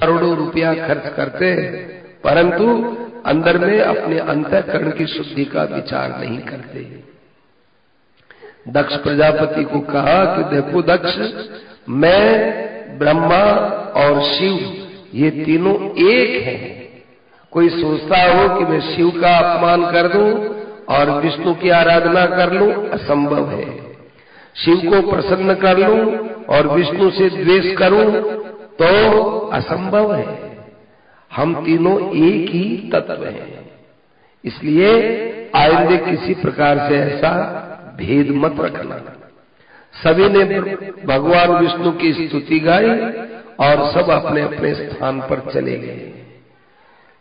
करोड़ों रुपया खर्च करते हैं, परंतु अंदर में अपने अंतकरण की शुद्धि का विचार नहीं करते। दक्ष प्रजापति को कहा कि देखो दक्ष, मैं, ब्रह्मा और शिव, ये तीनों एक हैं। कोई सोचता हो कि मैं शिव का अपमान कर दूँ और विष्णु की आराधना कर लूँ, असंभव है। शिव को प्रसन्न कर लूँ और विष्णु से द्वेष करूँ तो असंभव है। हम तीनों एक ही तत्व हैं। इसलिए आइंदे किसी प्रकार से ऐसा भेद मत रखना। सभी ने भगवान विष्णु की स्तुति गाई और सब अपने अपने स्थान पर चले गए।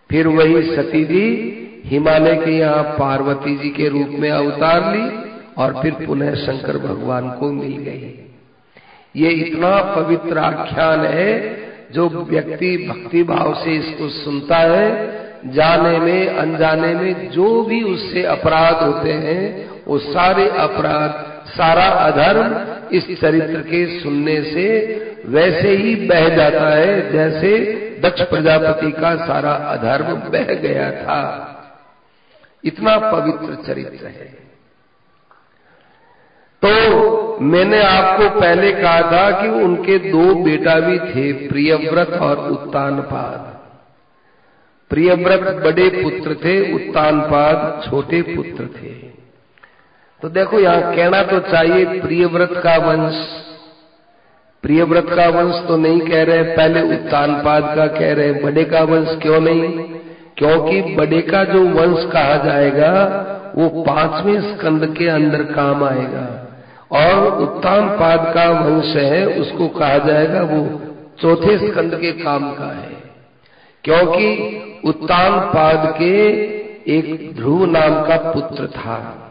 फिर वही सती जी हिमालय के यहाँ पार्वती जी के रूप में अवतार ली और फिर पुनः शंकर भगवान को मिल गई। ये इतना पवित्र आख्यान है जो व्यक्ति भक्ति भाव से इसको सुनता है, जाने में, अनजाने में जो भी उससे अपराध होते हैं, वो सारे अपराध, सारा अधर्म इस चरित्र के सुनने से वैसे ही बह जाता है जैसे दक्ष प्रजापति का सारा अधर्म बह गया था। इतना पवित्र चरित्र है। तो मैंने आपको पहले कहा था कि उनके दो बेटा भी थे, प्रियव्रत और उत्तानपाद। प्रियव्रत बड़े पुत्र थे, उत्तानपाद छोटे पुत्र थे। तो देखो, यहाँ कहना तो चाहिए, प्रियव्रत का वंश। प्रियव्रत का वंश तो नहीं कह रहे, पहले उत्तानपाद का कह रहे, बड़े का वंश क्यों नहीं? क्योंकि बड़े का जो वंश कहा जाएगा, वो पाँचवें स्कंद के अंदर काम आएगा। और उत्तान पाद का वंश है, उसको कहा जाएगा वो चौथे स्कंद के काम का है। क्योंकि उत्तान पाद के एक ध्रुव नाम का पुत्र था।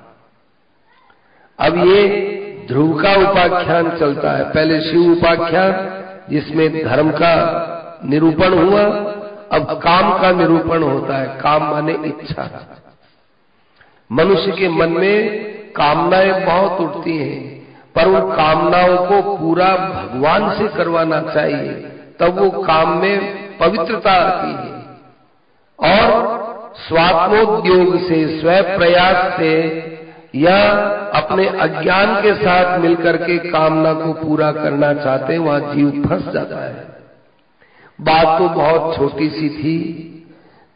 अब ये ध्रुव का उपाख्यान चलता है। पहले शिव उपाख्यान, जिसमें धर्म का निरूपण हुआ, अब काम का निरूपण होता है। काम माने इच्छा। मनुष्य के मन में कामनाएँ बहुत उठती हैं, पर उन कामनाओं को पूरा भगवान से करवाना चाहिए, तब वो काम में पवित्रता आती है। और स्वात्मोद्योग से स्व प्रयास से या अपने अज्ञान के साथ मिलकर के कामना को पूरा करना चाहते वहाँ जीव फंस जाता है। बात तो बहुत छोटी सी थी।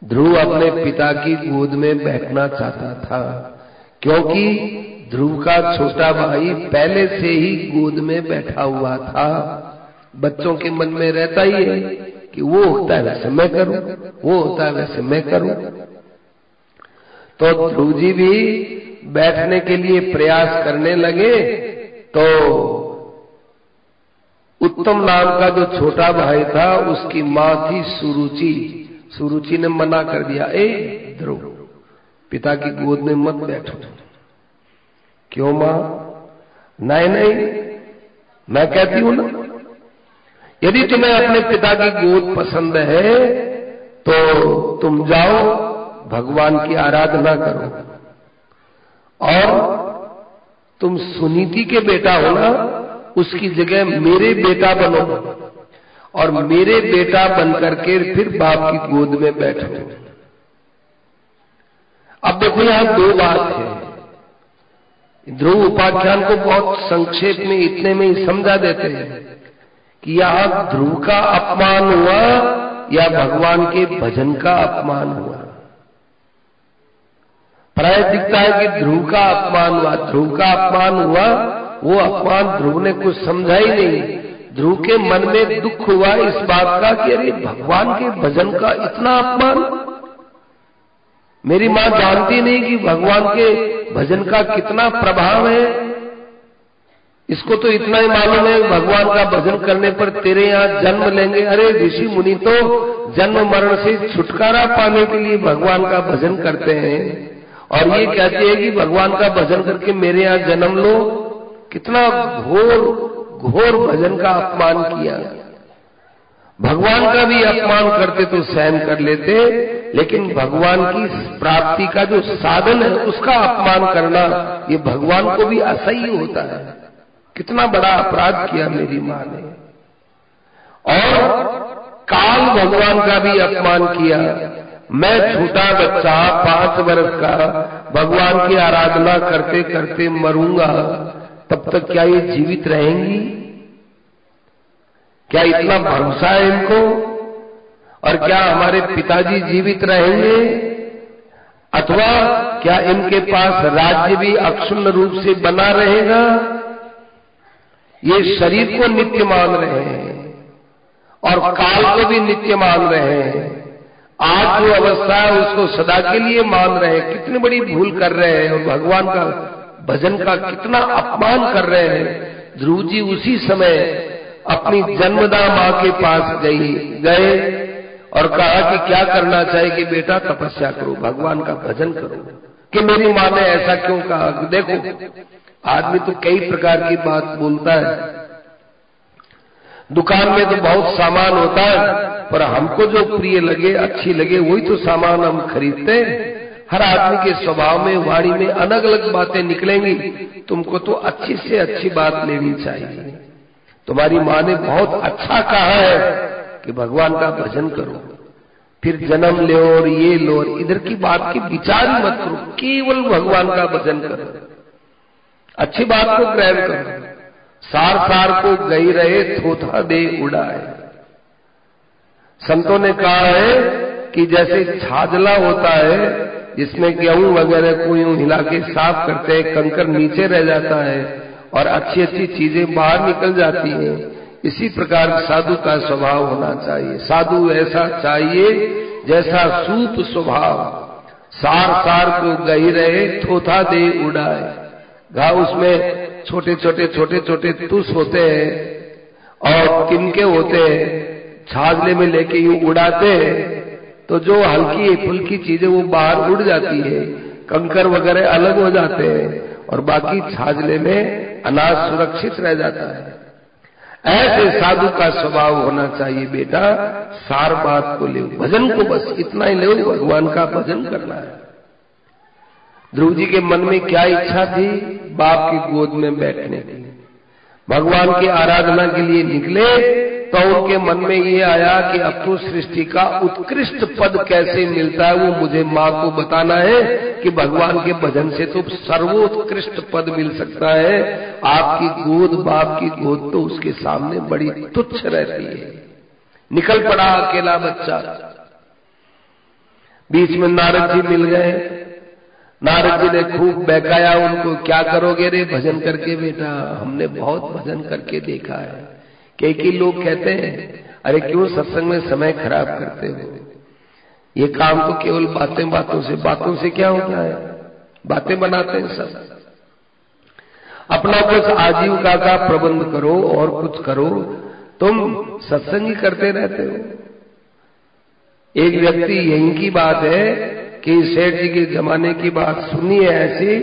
ध्रुव अपने पिता की गोद में बैठना चाहता था, क्योंकि ध्रुव का छोटा भाई पहले से ही गोद में बैठा हुआ था। बच्चों के मन में रहता ही है कि वो होता है वैसे मैं करूँ, वो होता है वैसे मैं करूँ। तो ध्रुव जी भी बैठने के लिए प्रयास करने लगे तो उत्तम नाम का जो छोटा भाई था, उसकी माँ थी सुरुचि। सुरुचि ने मना कर दिया, ए ध्रुव, पिता की गोद में मत बैठो। क्यों माँ? नहीं नहीं, मैं कहती हूँ ना, यदि तुम्हें अपने पिता की गोद पसंद है तो तुम जाओ, भगवान की आराधना करो। और तुम सुनीति के बेटा हो ना, उसकी जगह मेरे बेटा बनो, और मेरे बेटा बनकर के फिर बाप की गोद में बैठो। अब देखो, यहाँ दो बात है। ध्रुव उपाख्यान को बहुत संक्षेप में, इतने में ही समझा देते हैं कि यहाँ ध्रुव का अपमान हुआ या भगवान के भजन का अपमान हुआ। प्राय दिखता है कि ध्रुव का अपमान हुआ, ध्रुव का अपमान हुआ, वो अपमान ध्रुव ने कुछ समझा ही नहीं। ध्रुव के मन में दुख हुआ इस बात का कि अरे भगवान के भजन का इतना अपमान? मेरी माँ जानती नहीं कि भगवान के भजन का कितना प्रभाव है? इसको तो इतना ही मालूम है, भगवान का भजन करने पर तेरे यहाँ जन्म लेंगे। अरे ऋषि मुनि तो जन्म मरण से छुटकारा पाने के लिए भगवान का भजन करते हैं। और ये कहते हैं कि भगवान का भजन करके मेरे यहाँ जन्म लो। कितना घोर घोर भजन का अपमान किया। भगवान का भी अपमान करते तो सहन कर लेते, लेकिन भगवान की प्राप्ति का जो साधन है, उसका अपमान करना, ये भगवान को भी असह्य होता है। कितना बड़ा अपराध किया मेरी माँ ने। और काल भगवान का भी अपमान किया। मैं छोटा बच्चा पाँच वर्ष का, भगवान की आराधना करते करते मरूँगा। तब तक क्या ये जीवित रहेंगी? क्या इतना भरोसा है इनको? और क्या हमारे पिताजी जीवित रहेंगे? अथवा क्या इनके पास राज्य भी अक्षुण्ण रूप से बना रहेगा? ये शरीर को नित्य मान रहे हैं और काल को भी नित्य मान रहे हैं। आज जो अवस्था है, उसको सदा के लिए मान रहे हैं। कितनी बड़ी भूल कर रहे हैं और भगवान का भजन का कितना अपमान कर रहे हैं। ध्रुव जी, उसी समय अपनी जन्मदा माँ के पास गई, गए और कहा कि क्या करना चाहिए कि बेटा तपस्या करो, भगवान का भजन करो। कि मेरी माँ ने ऐसा क्यों कहा? देखो, आदमी तो कई प्रकार की बात बोलता है। दुकान में तो बहुत सामान होता है, पर हमको जो प्रिय लगे, अच्छी लगे, वही तो सामान हम खरीदते हैं। हर आदमी के स्वभाव में, वाणी में अलग अलग बातें निकलेंगी। तुमको तो अच्छी से अच्छी बात लेनी चाहिए। तुम्हारी माँ ने बहुत अच्छा कहा है कि भगवान का भजन करो। फिर जन्म लो और ये लो इधर की बात की विचार ही मत करो, केवल भगवान का भजन करो। अच्छी बात को ग्रहण करो। सार सार को गई रहे, थोथा दे उड़ाए। संतों ने कहा है कि जैसे छाजला होता है, जिसमें गेहूँ वगैरह को यूँ हिला के साफ़ करते हैं, कंकर नीचे रह जाता है और अच्छी अच्छी चीज़ें बाहर निकल जाती हैं। इसी प्रकार साधु का स्वभाव होना चाहिए। साधु ऐसा चाहिए जैसा सूप स्वभाव। सार सार को गही रहे, थोथा दे उड़ाए। घाव उसमें छोटे छोटे छोटे छोटे तुस होते हैं और किनके होते हैं? छाजले में लेके यूँ उड़ाते हैं। तो जो हल्की फुल्की चीज़ें वो बाहर उड़ जाती है। कंकर वगैरह अलग हो जाते हैं। और बाकी छाजले में अनाज सुरक्षित रह जाता है। ऐसे साधु का स्वभाव होना चाहिए बेटा, सार बात को ले, भजन को बस, इतना ही ले, भगवान का भजन करना है। ध्रुव जी के मन में क्या इच्छा थी? बाप की गोद में बैठने की। भगवान की आराधना के लिए निकले तो उनके मन में ये आया कि अब तो सृष्टि का उत्कृष्ट पद कैसे मिलता है, वो मुझे माँ को बताना है कि भगवान के भजन से तो सर्वोत्कृष्ट पद मिल सकता है। आपकी गोद, बाप की गोद तो उसके सामने बड़ी तुच्छ रहती है। निकल पड़ा अकेला बच्चा। बीच में नारद जी मिल गए। नारद जी ने खूब बहकाया, उनको, क्या करोगे रे भजन करके बेटा? हमने बहुत भजन करके देखा है। कई कई लोग कहते हैं, अरे क्यों सत्संग में समय खराब करते हो? ये काम तो केवल बातें बातों से बातों से क्या होता है? बातें बनाते हैं सब। अपना कुछ आजीविका का प्रबंध करो और कुछ करो, तुम सत्संग ही करते रहते हो। एक व्यक्ति यही की बात है कि सेठ जी के जमाने की बात सुनी है ऐसी,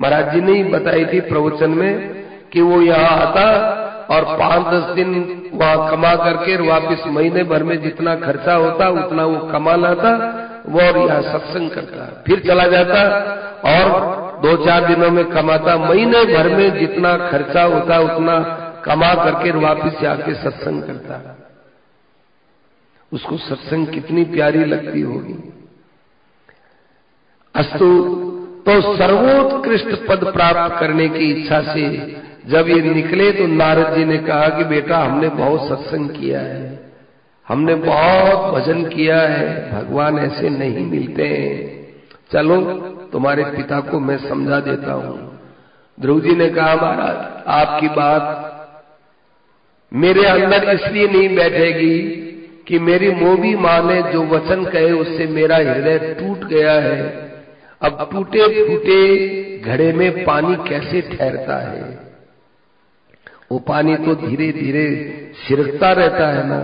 महाराज जी ने बताई थी प्रवचन में कि वो यहाँ आता और पाँच दस दिन वहाँ कमा करके वापिस महीने भर में जितना खर्चा होता, उतना वो कमा लाता, वो और यहाँ सत्संग करता, फिर चला जाता और दो चार दिनों में कमाता। महीने भर में जितना खर्चा होता, उतना कमा करके वापिस आके सत्संग करता। उसको सत्संग कितनी प्यारी लगती होगी। अस्तु तो सर्वोत्कृष्ट पद प्राप्त करने की इच्छा से जब ये निकले तो नारद जी ने कहा कि बेटा, हमने बहुत सत्संग किया है। हमने बहुत भजन किया है। भगवान ऐसे नहीं मिलते हैं। चलो, तुम्हारे पिता को मैं समझा देता हूँ। ध्रुव जी ने कहा, महाराज, आपकी बात मेरे अंदर इसलिए नहीं बैठेगी कि मेरी मोबी माँ ने जो वचन कहे, उससे मेरा हृदय टूट गया है। अब टूटे फूटे घड़े में पानी कैसे ठहरता है? वो पानी तो धीरे धीरे सिरकता रहता है ना।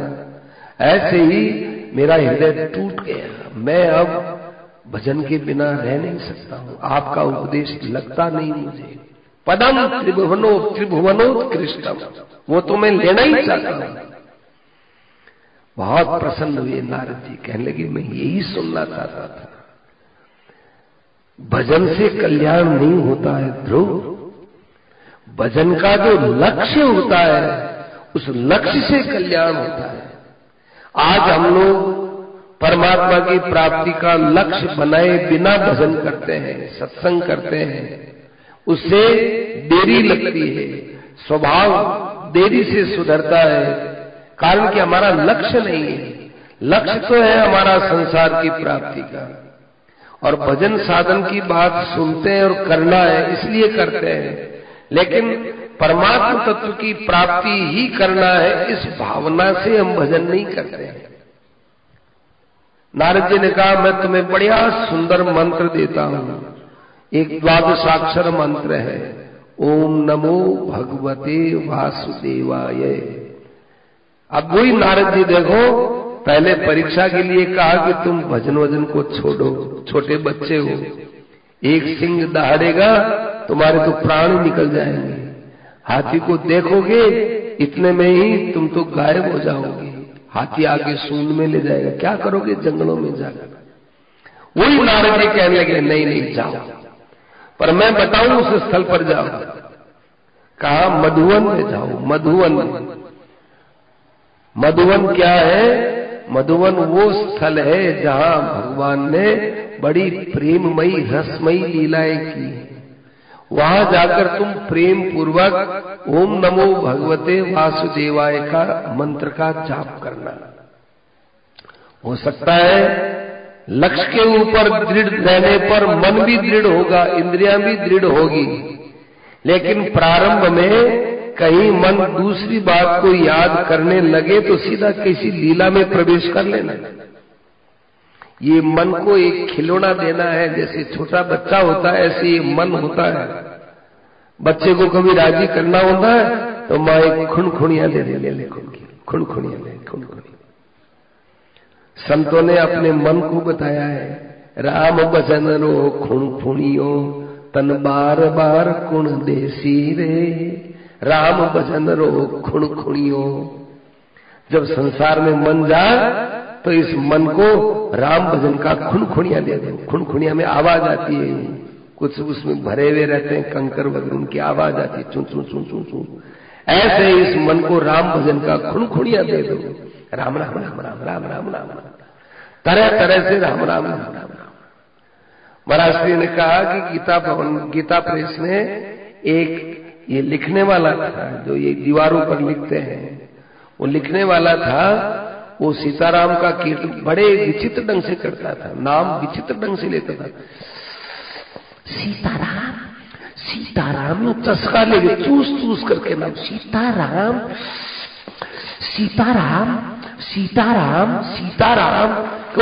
ऐसे ही मेरा हृदय टूट गया। मैं अब भजन के बिना रह नहीं सकता हूँ। आपका उपदेश लगता नहीं मुझे। पदम त्रिभुवनो त्रिभुवनोत्कृष्टम वो तो मैं लेना ही चाहता हूँ। बहुत प्रसन्न हुए नारद जी। कहने लगे, मैं यही सुनना चाहता था। भजन से कल्याण नहीं होता है ध्रुव। भजन का जो लक्ष्य होता है, उस लक्ष्य से कल्याण होता है। आज हम लोग परमात्मा की प्राप्ति का लक्ष्य बनाए बिना भजन करते हैं, सत्संग करते हैं। उससे देरी लगती है, स्वभाव देरी से सुधरता है, कारण कि हमारा लक्ष्य नहीं है। लक्ष्य तो है हमारा संसार की प्राप्ति का। और भजन साधन की बात सुनते हैं और करना है इसलिए करते हैं। लेकिन परमात्म तत्व की प्राप्ति ही करना है इस भावना से हम भजन नहीं करते हैं। नारद जी ने कहा मैं तुम्हें बढ़िया सुंदर मंत्र देता हूँ। एक द्वादशाक्षर मंत्र है। ओम नमो भगवते वासुदेवाय। अब वही नारद जी देखो पहले परीक्षा के लिए कहा कि तुम भजन वज़न को छोड़ो, छोटे बच्चे हो। एक सिंह दहाड़ेगा, तुम्हारे तो प्राण निकल जाएँगे। हाथी को देखोगे, इतने में ही तुम तो गायब हो जाओगे। हाथी आगे सूंद में ले जाएगा। क्या करोगे? जंगलों में जाकर। वही नारद जी कहने लगे, नहीं नहीं, जाओ। पर मैं बताऊँ, उस स्थल पर जाओ। कहा, मधुवन में जाओ, मधुवन। मधुवन क्या है? मधुवन वो स्थल है जहाँ भगवान ने बड़ी प्रेममयी, रसमयी लीलाएँ की। वहाँ जाकर तुम प्रेम पूर्वक ओम नमो भगवते वासुदेवाय का मंत्र का जाप करना। हो सकता है लक्ष्य के ऊपर दृढ़ रहने पर मन भी दृढ़ होगा, इंद्रियाँ भी दृढ़ होगी। लेकिन प्रारंभ में कहीं मन दूसरी बात को याद करने लगे तो सीधा किसी लीला में प्रवेश कर लेना। ये मन को एक खिलौना देना है, जैसे छोटा बच्चा होता है, ऐसे ये मन होता है। बच्चे को कभी राज़ी करना होता है तो माँ एक खुनखुनिया दे दे ले खुनखुनिया ले खुनखुनी संतों ने अपने मन को बताया है, राम बचन रो खुनखुनियो, तन बार बार कुण देसी रे। राम भजन रो खुणखुणियो जब संसार में मन जा तो इस मन को राम भजन का खुनखुणिया दे दो खुनखुणिया में आवाज़ आती है कुछ उसमें भरे हुए रहते हैं कंकर वगैरह उनकी आवाज़ आती है चू चू चू चू चू ऐसे इस मन को राम भजन का खुनखुणिया दे दो राम राम राम राम राम राम राम राम तरह तरह से राम राम राम राम राम महाराष्ट्री ने कहा कि गीता भवन गीता प्रेस में एक ये लिखने वाला था, जो ये दीवारों पर लिखते हैं, वो लिखने वाला था, वो सीताराम का कीर्तन बड़े विचित्र ढंग से करता था, नाम विचित्र ढंग से लेता था। सीताराम सीताराम चस्का लेके चूस चूस करके नाम सीताराम सीताराम सीताराम सीताराम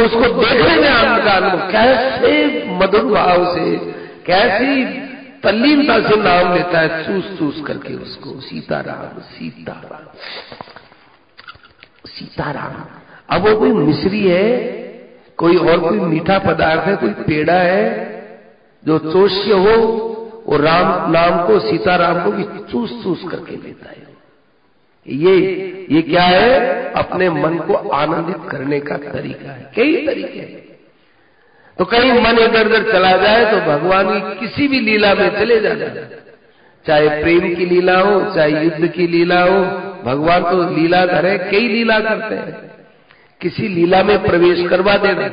उसको देखने में आनंद कैसे मधुर भाव से, कैसी तल्लीनता से नाम लेता है, चूस चूस करके उसको। सीताराम सीताराम। सीताराम। अब वो कोई मिश्री है, कोई और कोई मीठा पदार्थ है, कोई पेड़ा है, जो चोष्य हो, वो राम, नाम को, सीताराम को भी चूस चूस करके लेता है। ये ये क्या है? अपने मन को आनंदित करने का तरीका है। कई तरीके हैं। तो कहीं मन इधर उधर चला जाए तो भगवान की किसी भी लीला में चले जाना चाहे प्रेम की लीला हो, चाहे युद्ध की लीला हो, भगवान तो लीला धरे कई लीला करते हैं। किसी लीला में प्रवेश करवा देना।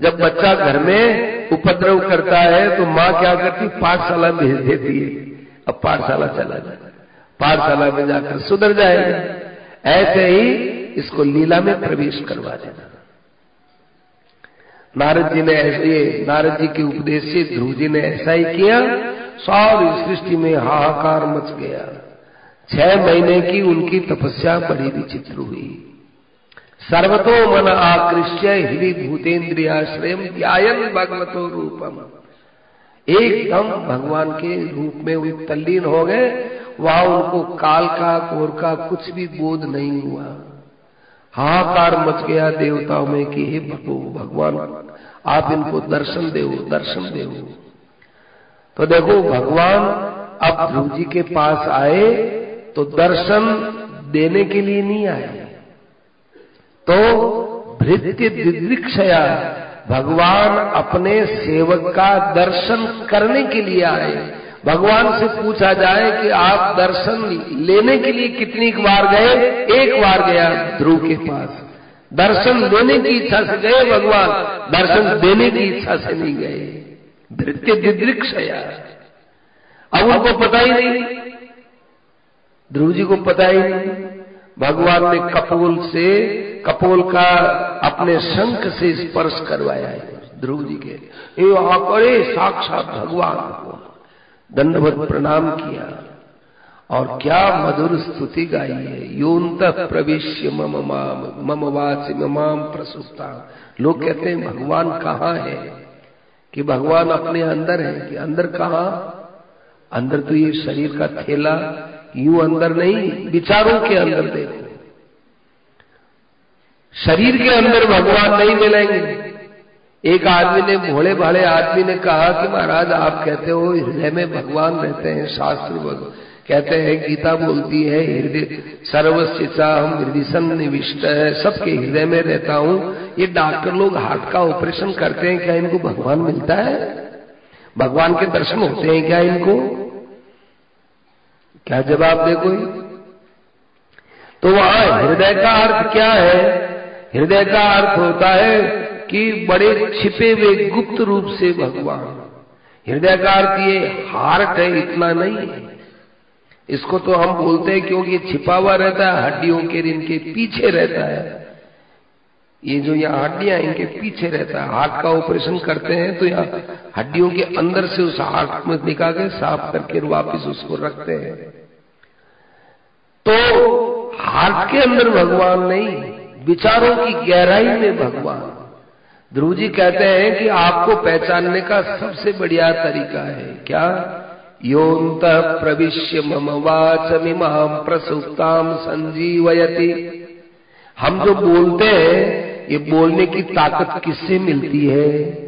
जब बच्चा घर में उपद्रव करता है तो माँ क्या करती, पाठशाला भेज देती है। अब पाठशाला चला जाए। पाठशाला में जाकर सुधर जाएगा। ऐसे ही इसको लीला में प्रवेश करवा देना। नारद जी ने ऐसे नारद जी के उपदेश से ध्रुव जी ने ऐसा ही किया, सारी सृष्टि में हाहाकार मच गया। छह महीने की उनकी तपस्या बड़ी विचित्र हुई। सर्वतो मन आकृष्य हृदय भूतेन्द्रियाश्रय ध्यान भगवतो रूपम। एकदम भगवान के रूप में वे तल्लीन हो गए, वहाँ उनको काल का, कोर का कुछ भी बोध नहीं हुआ। हाहाकार मच गया देवताओं में कि हे भगवान आप इनको दर्शन देव दर्शन देव तो देखो, भगवान अब ध्रुव जी के पास आए तो दर्शन देने के लिए नहीं आए। तो भृत्य दिदृक्षया भगवान अपने सेवक का दर्शन करने के लिए आए। भगवान से पूछा जाए कि आप दर्शन लेने के लिए कितनी बार गए? एक बार गया ध्रुव के पास। दर्शन देने की इच्छा से गए भगवान। दर्शन देने की इच्छा से नहीं गए। धृत्य दिदृक्षया अब उनको पता ही नहीं। ध्रुव जी को पता ही नहीं। भगवान ने कपोल से कपोल का अपने शंख से स्पर्श करवाया है। ध्रुव जी के ये करे साक्षात भगवान को दंडवत प्रणाम किया। और क्या मधुर स्तुति गाई है। योन्त प्रविश्य मम मम वाच ममाम प्रसुप्ता। लोग कहते हैं भगवान कहाँ है? कि भगवान अपने अंदर है कि अंदर कहा? अंदर तो ये शरीर का थैला यूँ अंदर नहीं विचारों के अंदर देखो। शरीर के अंदर भगवान नहीं मिलेंगे। एक आदमी ने भोले भाले आदमी ने कहा कि महाराज आप कहते हो हृदय में भगवान रहते हैं शास्त्र कहते हैं, गीता बोलती है, हृदय सर्वशिचा हम हृदय सन्निविष्ट है, सबके हृदय में रहता हूँ। ये डॉक्टर लोग हार्ट का ऑपरेशन करते हैं, क्या इनको भगवान मिलता है? भगवान के दर्शन होते हैं क्या इनको? क्या जवाब दे कोई? तो वहाँ हृदय का अर्थ क्या है? हृदय का अर्थ होता है कि बड़े छिपे हुए गुप्त रूप से भगवान। हृदय का अर्थ ये हार्ट है, इतना नहीं है। इसको तो हम बोलते हैं क्योंकि ये छिपा हुआ रहता है, हड्डियों के, इनके पीछे रहता है। ये जो यहाँ हड्डियाँ इनके पीछे रहता है। हार्ट का ऑपरेशन करते हैं तो यहाँ हड्डियों के अंदर से उस हार्ट में निकाल के साफ़ करके वापिस उसको रखते हैं। तो हार्ट के अंदर भगवान नहीं, विचारों की गहराई में भगवान। ध्रुव जी कहते हैं कि आपको पहचानने का सबसे बढ़िया तरीका है, क्या? योत प्रविश्य मम वाच मिमाम प्रसुप्ताम संजीवयति हम जो बोलते हैं, ये बोलने की ताकत किससे मिलती है?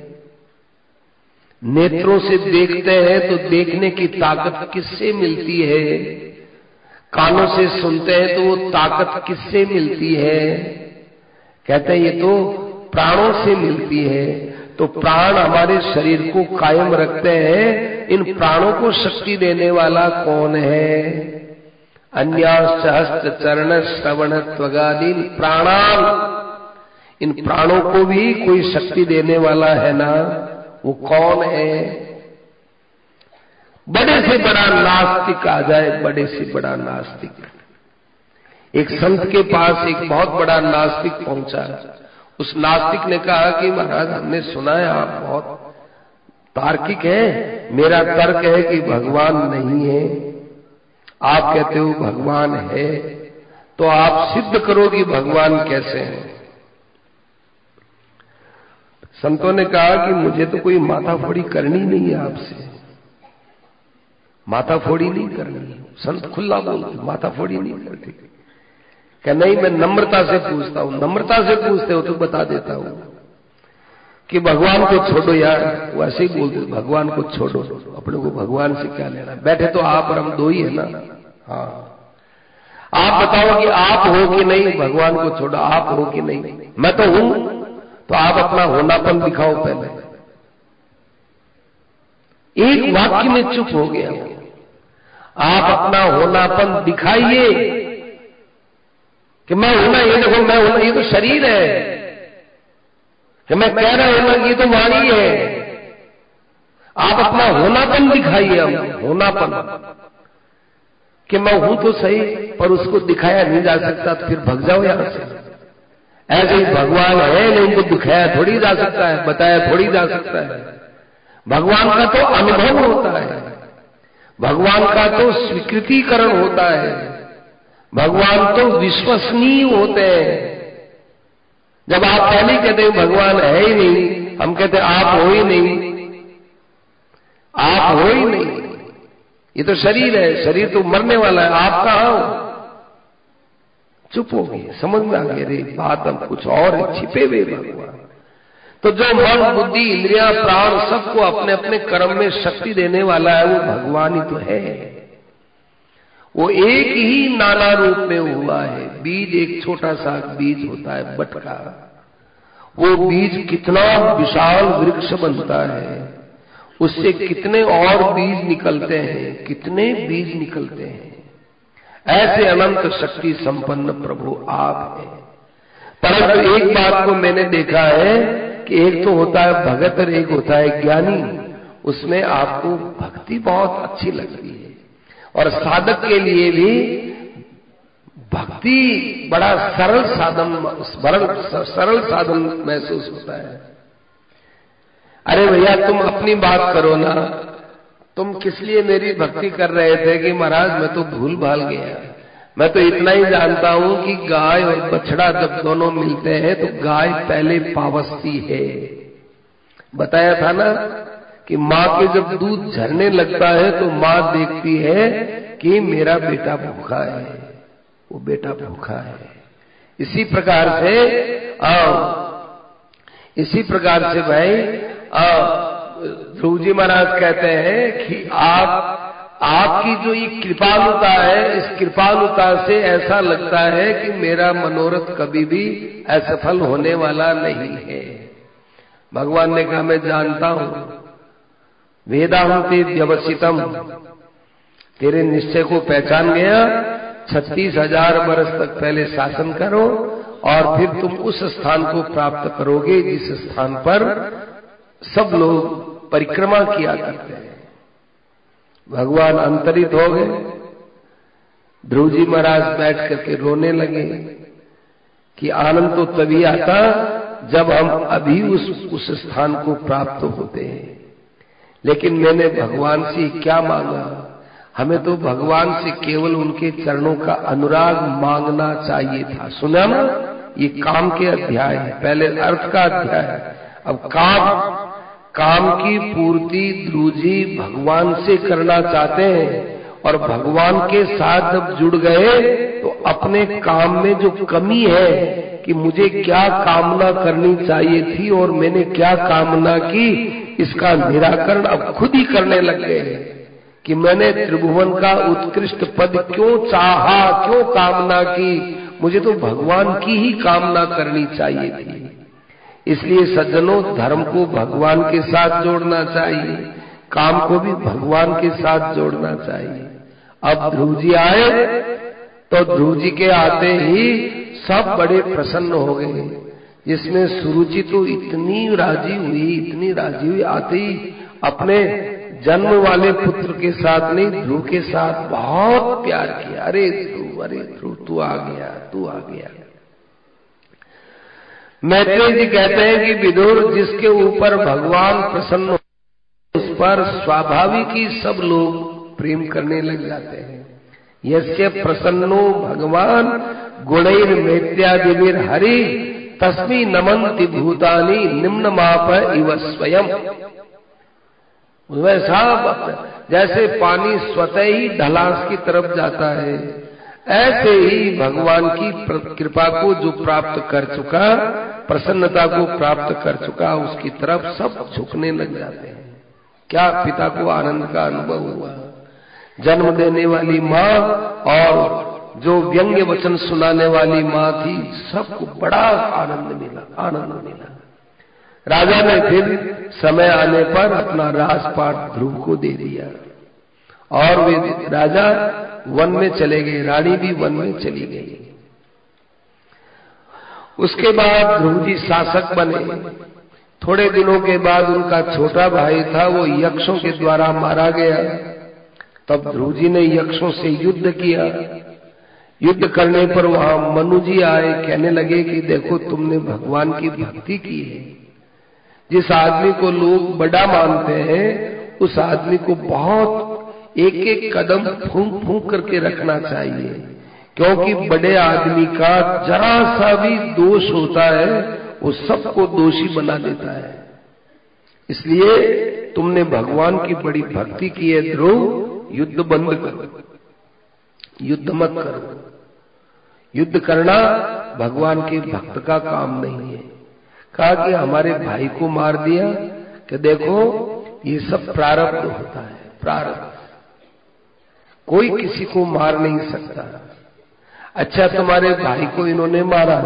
नेत्रों से देखते हैं तो देखने की ताकत किससे मिलती है? कानों से सुनते हैं तो वो ताकत किससे मिलती है? कहते हैं, ये तो प्राणों से मिलती है। तो प्राण हमारे शरीर को कायम रखते हैं। इन प्राणों को शक्ति देने वाला कौन है? अन्यास्त चरण, श्रवण, त्वगादीन प्राणान इन प्राणों को भी कोई शक्ति देने वाला है ना? वो कौन है? बड़े से बड़ा नास्तिक आ जाए, बड़े से बड़ा नास्तिक। एक संत के पास एक बहुत बड़ा नास्तिक पहुँचा। उस नास्तिक ने कहा कि महाराज, हमने सुना है, आप बहुत तार्किक है। मेरा तर्क है कि भगवान नहीं है। आप कहते हो भगवान है तो आप सिद्ध करो कि भगवान कैसे हैं। संतों ने कहा कि मुझे तो कोई माथा फोड़ी करनी नहीं है आपसे। माथा फोड़ी नहीं करनी। संत खुला बोलते माथा फोड़ी नहीं करती। क्या नहीं, मैं नम्रता से पूछता हूँ, नम्रता से पूछते हो तो बता देता हूँ कि भगवान को छोड़ो यार, वो ऐसे ही बोलते, भगवान को छोड़ो, अपने को भगवान से क्या लेना बैठे तो आप और हम दो ही है ना? हाँ। आप बताओ कि आप हो कि नहीं, भगवान को छोड़ो, आप हो कि नहीं? मैं तो हूँ तो आप अपना होनापन दिखाओ पहले। एक वाक्य में चुप हो गया। आप अपना होनापन दिखाइए कि मैं हूँ ये देखो, मैं हूँ, ये तो शरीर है। कि मैं कह रहा हूँ, ये तो वाणी है। आप अपना होनापन दिखाइए हम, होनापन। कि मैं हूँ तो सही, पर उसको दिखाया नहीं जा सकता तो फिर भग जाओ यहाँ से। ऐसे ही भगवान है नहीं, उनको दिखाया थोड़ी जा सकता है, बताया थोड़ी जा सकता है। भगवान का तो अनुभव होता है। भगवान का तो स्वीकृतिकरण होता है। भगवान तो विश्वसनीय होते हैं। जब आप पहले कहते हैं भगवान है ही नहीं, हम कहते आप हो ही नहीं। आप हो ही नहीं। ये तो शरीर है, शरीर तो मरने वाला है, आप कहा हो? चुप हो गए, समझ में आ गए रे बात हम कुछ और छिपे हुए भगवान। तो जो मन, बुद्धि, इंद्रिया, प्राण सबको अपने अपने कर्म में शक्ति देने वाला है, वो भगवान ही तो है। वो एक ही नाना रूप में हुआ है। बीज एक छोटा सा बीज होता है बटका वो बीज कितना विशाल वृक्ष बनता है। उससे कितने और बीज निकलते हैं, कितने बीज निकलते हैं। ऐसे अनंत शक्ति संपन्न प्रभु आप हैं। परंतु एक बात को मैंने देखा है कि एक तो होता है भगत और एक होता है ज्ञानी। उसमें आपको भक्ति बहुत अच्छी लगती है। और साधक के लिए भी भक्ति बड़ा सरल साधन, सरल सरल साधन महसूस होता है। अरे भैया, तुम अपनी बात करो ना। तुम किस लिए मेरी भक्ति कर रहे थे कि महाराज, मैं तो भूल भाल गया। मैं तो इतना ही जानता हूँ कि गाय और बछड़ा जब दोनों मिलते हैं तो गाय पहले पावस्ती है। बताया था ना? कि माँ के जब दूध झरने लगता है तो माँ देखती है कि मेरा बेटा भूखा है वो बेटा भूखा है। इसी प्रकार से आ, इसी प्रकार से भाई ध्रुव जी महाराज कहते हैं कि आप आपकी जो ये कृपालुता है इस कृपालुता से ऐसा लगता है कि मेरा मनोरथ कभी भी असफल होने वाला नहीं है। भगवान ने कहा मैं जानता हूँ वेदांति व्यवसितम। तेरे निश्चय को पहचान गया। छत्तीस हज़ार वर्ष तक पहले शासन करो और फिर तुम उस स्थान को प्राप्त करोगे जिस स्थान पर सब लोग परिक्रमा किया करते हैं। भगवान अंतरित हो गए। ध्रुव जी महाराज बैठ करके रोने लगे कि आनंद तो तभी आता जब हम अभी उस उस स्थान को प्राप्त होते हैं। लेकिन मैंने भगवान से क्या मांगा? हमें तो भगवान से केवल उनके चरणों का अनुराग मांगना चाहिए था। सुना ना? ये काम के अध्याय है। पहले अर्थ का अध्याय है। अब काम। काम की पूर्ति ध्रुजी भगवान से करना चाहते हैं और भगवान के साथ जब जुड़ गए तो अपने काम में जो कमी है कि मुझे क्या कामना करनी चाहिए थी और मैंने क्या कामना की, इसका निराकरण अब खुद ही करने लग गए कि मैंने त्रिभुवन का उत्कृष्ट पद क्यों चाहा, क्यों कामना की? मुझे तो भगवान की ही कामना करनी चाहिए थी। इसलिए सज्जनों, धर्म को भगवान के साथ जोड़ना चाहिए, काम को भी भगवान के साथ जोड़ना चाहिए। अब ध्रुव जी आए तो ध्रुव जी के आते ही सब बड़े प्रसन्न हो गए। जिसमें सुरुचि तो इतनी राज़ी हुई, इतनी राज़ी हुई, आते ही अपने जन्म वाले पुत्र के साथ, नहीं, ध्रुव के साथ बहुत प्यार किया। अरे ध्रुव अरे ध्रुव, तू आ गया, तू आ गया। मैत्री जी कहते हैं कि विदुर, जिसके ऊपर भगवान प्रसन्न उस पर स्वाभाविक ही सब लोग प्रेम करने लग जाते हैं। यस्य प्रसन्नो भगवान गुणैर मैत्यादिवीर हरि, तस्मी नमंति भूतानी निम्न माप इव स्वयं। वैसा जैसे पानी स्वतः ही ढलास की तरफ़ जाता है, ऐसे ही भगवान की कृपा को जो प्राप्त कर चुका, प्रसन्नता को प्राप्त कर चुका, उसकी तरफ़ सब झुकने लग जाते हैं। क्या पिता को आनंद का अनुभव हुआ? जन्म देने वाली माँ और जो व्यंग्य वचन सुनाने वाली माँ थी, सबको बड़ा आनंद मिला आनंद मिला। राजा ने फिर समय आने पर अपना राजपाट ध्रुव को दे दिया। और वे राजा वन में चले गए, रानी भी वन में चली गई। उसके बाद ध्रुव जी शासक बने। थोड़े दिनों के बाद उनका छोटा भाई था, वो यक्षों के द्वारा मारा गया। तब ध्रुव जी ने यक्षों से युद्ध किया। युद्ध करने पर वहाँ मनु जी आए, कहने लगे कि देखो तुमने भगवान की भक्ति की है। जिस आदमी को लोग बड़ा मानते हैं, उस आदमी को बहुत एक एक कदम फूंक फूंक करके रखना चाहिए, क्योंकि बड़े आदमी का जरा सा भी दोष होता है, वो सबको दोषी बना देता है। इसलिए तुमने भगवान की बड़ी भक्ति की है ध्रुव युद्ध बंद करो। युद्ध मत करो। युद्ध करना भगवान के भक्त का काम नहीं है। कहा कि हमारे भाई को मार दिया कि देखो, ये सब प्रारब्ध होता है, प्रारब्ध। कोई किसी को मार नहीं सकता। अच्छा तुम्हारे भाई को इन्होंने मारा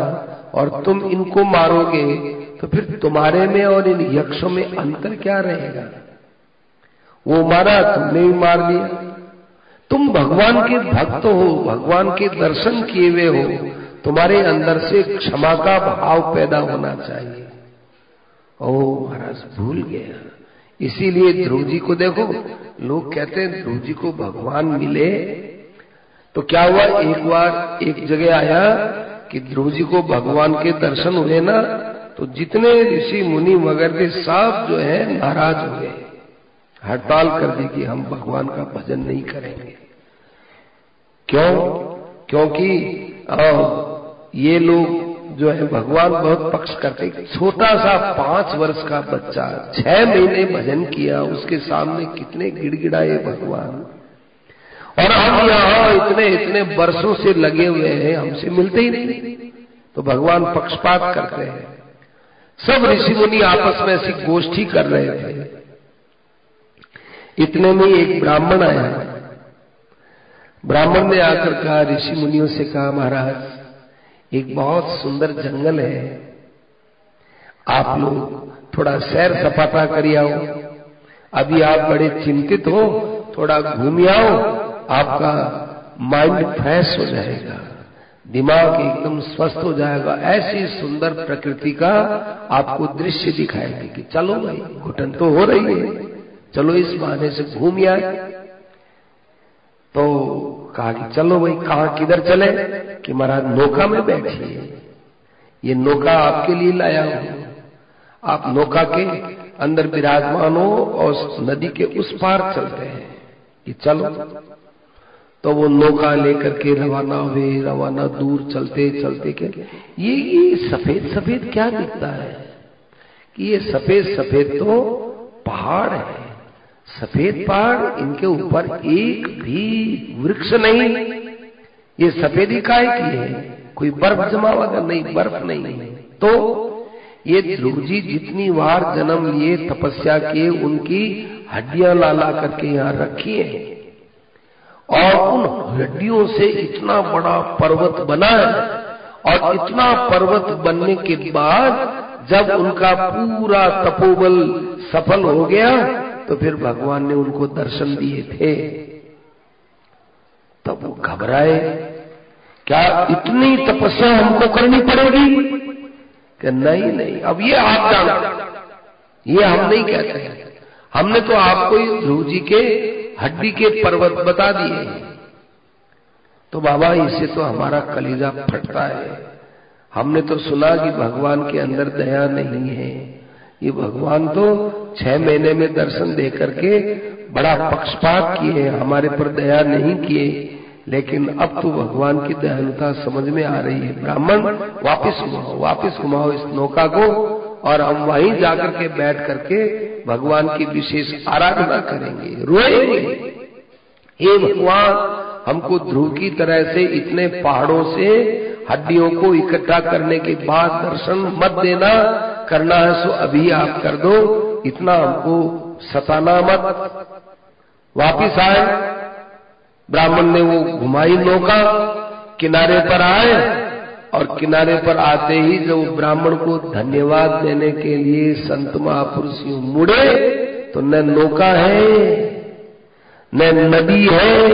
और तुम इनको मारोगे तो फिर तुम्हारे में और इन यक्षों में अंतर क्या रहेगा? वो मारा, तुमने भी मार दिया। तुम भगवान के भक्त हो, भगवान के दर्शन किए हुए हो, तुम्हारे अंदर से क्षमा का भाव पैदा होना चाहिए। ओ महाराज, भूल गया इसीलिए ध्रुव जी को देखो, लोग कहते हैं, ध्रुव जी को भगवान मिले। तो क्या हुआ? एक बार एक जगह आया कि ध्रुव जी को भगवान के दर्शन हुए ना तो जितने ऋषि मुनि वगैरह सब जो है, नाराज़ हो गए। हड़ताल कर दी कि हम भगवान का भजन नहीं करेंगे। क्यों? क्योंकि ये लोग जो है, भगवान बहुत पक्ष करते छोटा सा पाँच वर्ष का बच्चा, छह महीने भजन किया, उसके सामने कितने गिड़गिड़ाए भगवान। और हम यहाँ इतने इतने वर्षों से लगे हुए हैं, हमसे मिलते ही नहीं। तो भगवान पक्षपात करते हैं। सब ऋषि मुनि आपस में ऐसी गोष्ठी कर रहे थे इतने में एक ब्राह्मण आया। ब्राह्मण ने आकर कहा, ऋषि मुनियों से कहा, महाराज, एक बहुत सुंदर जंगल है। आप लोग थोड़ा सैर सपाटा करिए आओ। अभी आप बड़े चिंतित हो, थोड़ा घूम आओ, आपका माइंड फ्रेश हो जाएगा। दिमाग एकदम स्वस्थ हो जाएगा। ऐसी सुंदर प्रकृति का आपको दृश्य दिखाएगी कि चलो भाई, घुटन तो हो रही है। चलो इस बहाने से घूम आए तो कहा कि चलो भाई, कहा किधर चले? कि महाराज, नौका में बैठिए ये नौका आपके लिए लाया हूँ। आप नौका के अंदर विराजमान हो और नदी के उस पार चलते हैं। कि चलो। तो वो नौका लेकर के रवाना हुए, रवाना दूर चलते चलते के ये ये सफ़ेद सफ़ेद क्या दिखता है? कि ये सफ़ेद सफ़ेद तो पहाड़ है। सफ़ेद पहाड़, इनके ऊपर एक भी वृक्ष नहीं। ये सफेदी काय की है? कोई बर्फ़ जमा हुआ नहीं, बर्फ़ नहीं। तो ये ध्रुव जी जितनी बार जन्म लिए, तपस्या किए, उनकी हड्डियाँ ला ला करके यहाँ रखी है। और उन हड्डियों से इतना बड़ा पर्वत बना है, और इतना पर्वत बनने के बाद जब उनका पूरा तपोबल सफल हो गया तो फिर भगवान ने उनको दर्शन दिए थे। तब वो घबराए। क्या इतनी तपस्या हमको करनी पड़ेगी? कि नहीं नहीं, अब ये आप जान ये हम नहीं कहते हमने तो आपको ध्रुव जी के हड्डी के पर्वत बता दिए तो बाबा इससे तो हमारा कलीजा फटता है। हमने तो सुना कि भगवान के अंदर दया नहीं है। ये भगवान तो छह महीने में दर्शन दे करके बड़ा पक्षपात किए, हमारे पर दया नहीं किए, लेकिन अब तो भगवान की दयालुता समझ में आ रही है। ब्राह्मण, वापस घुमाओ वापस घुमाओ इस नौका को और हम वहीं जाकर के बैठ करके भगवान की विशेष आराधना करेंगे। रोएँगे। हे भगवान, हमको ध्रुव की तरह से इतने पहाड़ों से हड्डियों को इकट्ठा करने के बाद दर्शन मत देना। करना है, सो अभी आप कर दो। इतना हमको सताना मत। वापिस आए। ब्राह्मण ने वो घुमाई नौका, किनारे पर आए और किनारे पर आते ही जब ब्राह्मण को धन्यवाद देने के लिए संत महापुरुष मुड़े तो न नौका है, न नदी है,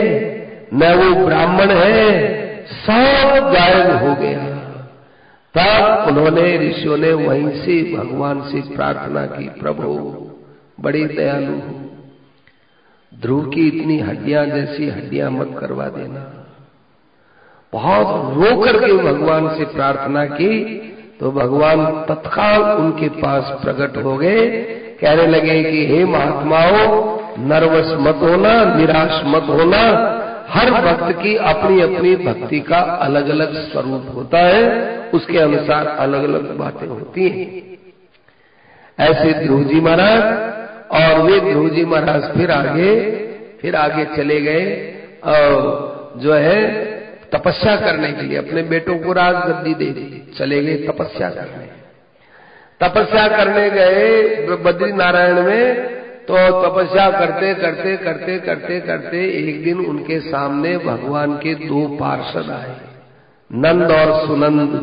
न वो ब्राह्मण है, सब गायब हो गया। तब उन्होंने ऋषियों ने वहीं से भगवान से प्रार्थना की, प्रभु, बड़ी दयालु हो। ध्रुव की इतनी हड्डियाँ जैसी हड्डियाँ मत करवा देना। बहुत रो करके भगवान से प्रार्थना की तो भगवान तत्काल उनके पास प्रकट हो गए। कहने लगे कि, हे महात्माओं, नर्वस मत होना, निराश मत होना। हर भक्त की अपनी अपनी भक्ति का अलग अलग स्वरूप होता है। उसके अनुसार अलग अलग बातें होती हैं। ऐसे ध्रुव जी महाराज और वे ध्रुव जी महाराज फिर आगे फिर आगे चले गए और जो है तपस्या करने के लिए अपने बेटों को राज गद्दी दे दी। चले गए तपस्या करने। तपस्या करने गए बद्री नारायण में। तो तपस्या करते करते करते करते करते एक दिन उनके सामने भगवान के दो पार्षद आए, नंद और सुनंद।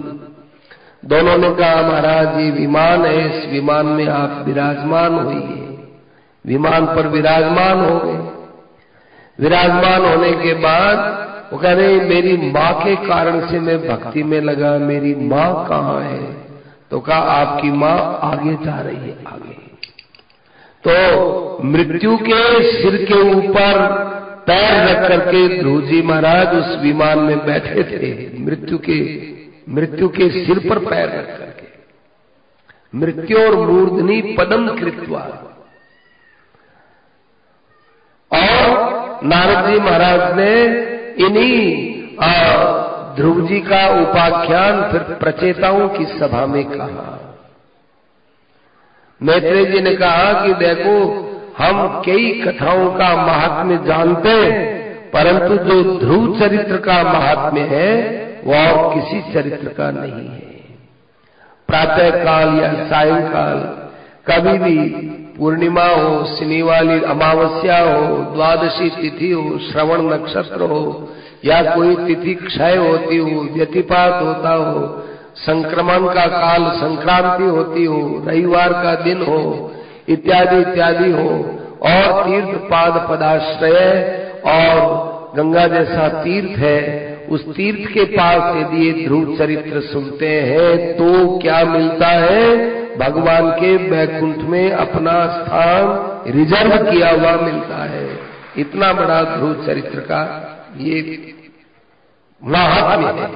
दोनों ने कहा, महाराज ये विमान है, इस विमान में आप विराजमान हुई विमान पर विराजमान हो गए। विराजमान होने के बाद वो कह रहे, मेरी माँ के कारण से मैं भक्ति में लगा, मेरी माँ कहाँ है? तो कहा, आपकी माँ आगे जा रही है, आगे। तो मृत्यु के सिर के ऊपर पैर रख करके ध्रुव जी महाराज उस विमान में बैठे थे। मृत्यु के मृत्यु के सिर पर पैर रख करके। मृत्यु और मूर्धनी पदम कृत्वा। और नारद जी महाराज ने इन्हीं ध्रुव जी का उपाख्यान फिर प्रचेताओं की सभा में कहा। मैत्रेय जी ने कहा कि देखो, हम कई कथाओं का महात्म्य जानते हैं, परंतु जो ध्रुव चरित्र का महात्म्य है, वो और किसी चरित्र का नहीं है। प्रातः काल या सायंकाल, कभी भी पूर्णिमा हो शनि वाली अमावस्या हो, द्वादशी तिथि हो, श्रवण नक्षत्र हो, या कोई तिथि क्षय होती हो, व्यतिपात होता हो संक्रमण का काल संक्रांति होती हो, रविवार का दिन हो, इत्यादि इत्यादि हो, और तीर्थ पाद पदाश्रय और गंगा जैसा तीर्थ है, उस तीर्थ के पास यदि ध्रुव चरित्र सुनते हैं तो क्या मिलता है? भगवान के बैकुंठ में अपना स्थान रिज़र्व किया हुआ मिलता है। इतना बड़ा ध्रुव चरित्र का ये महात्म्य है।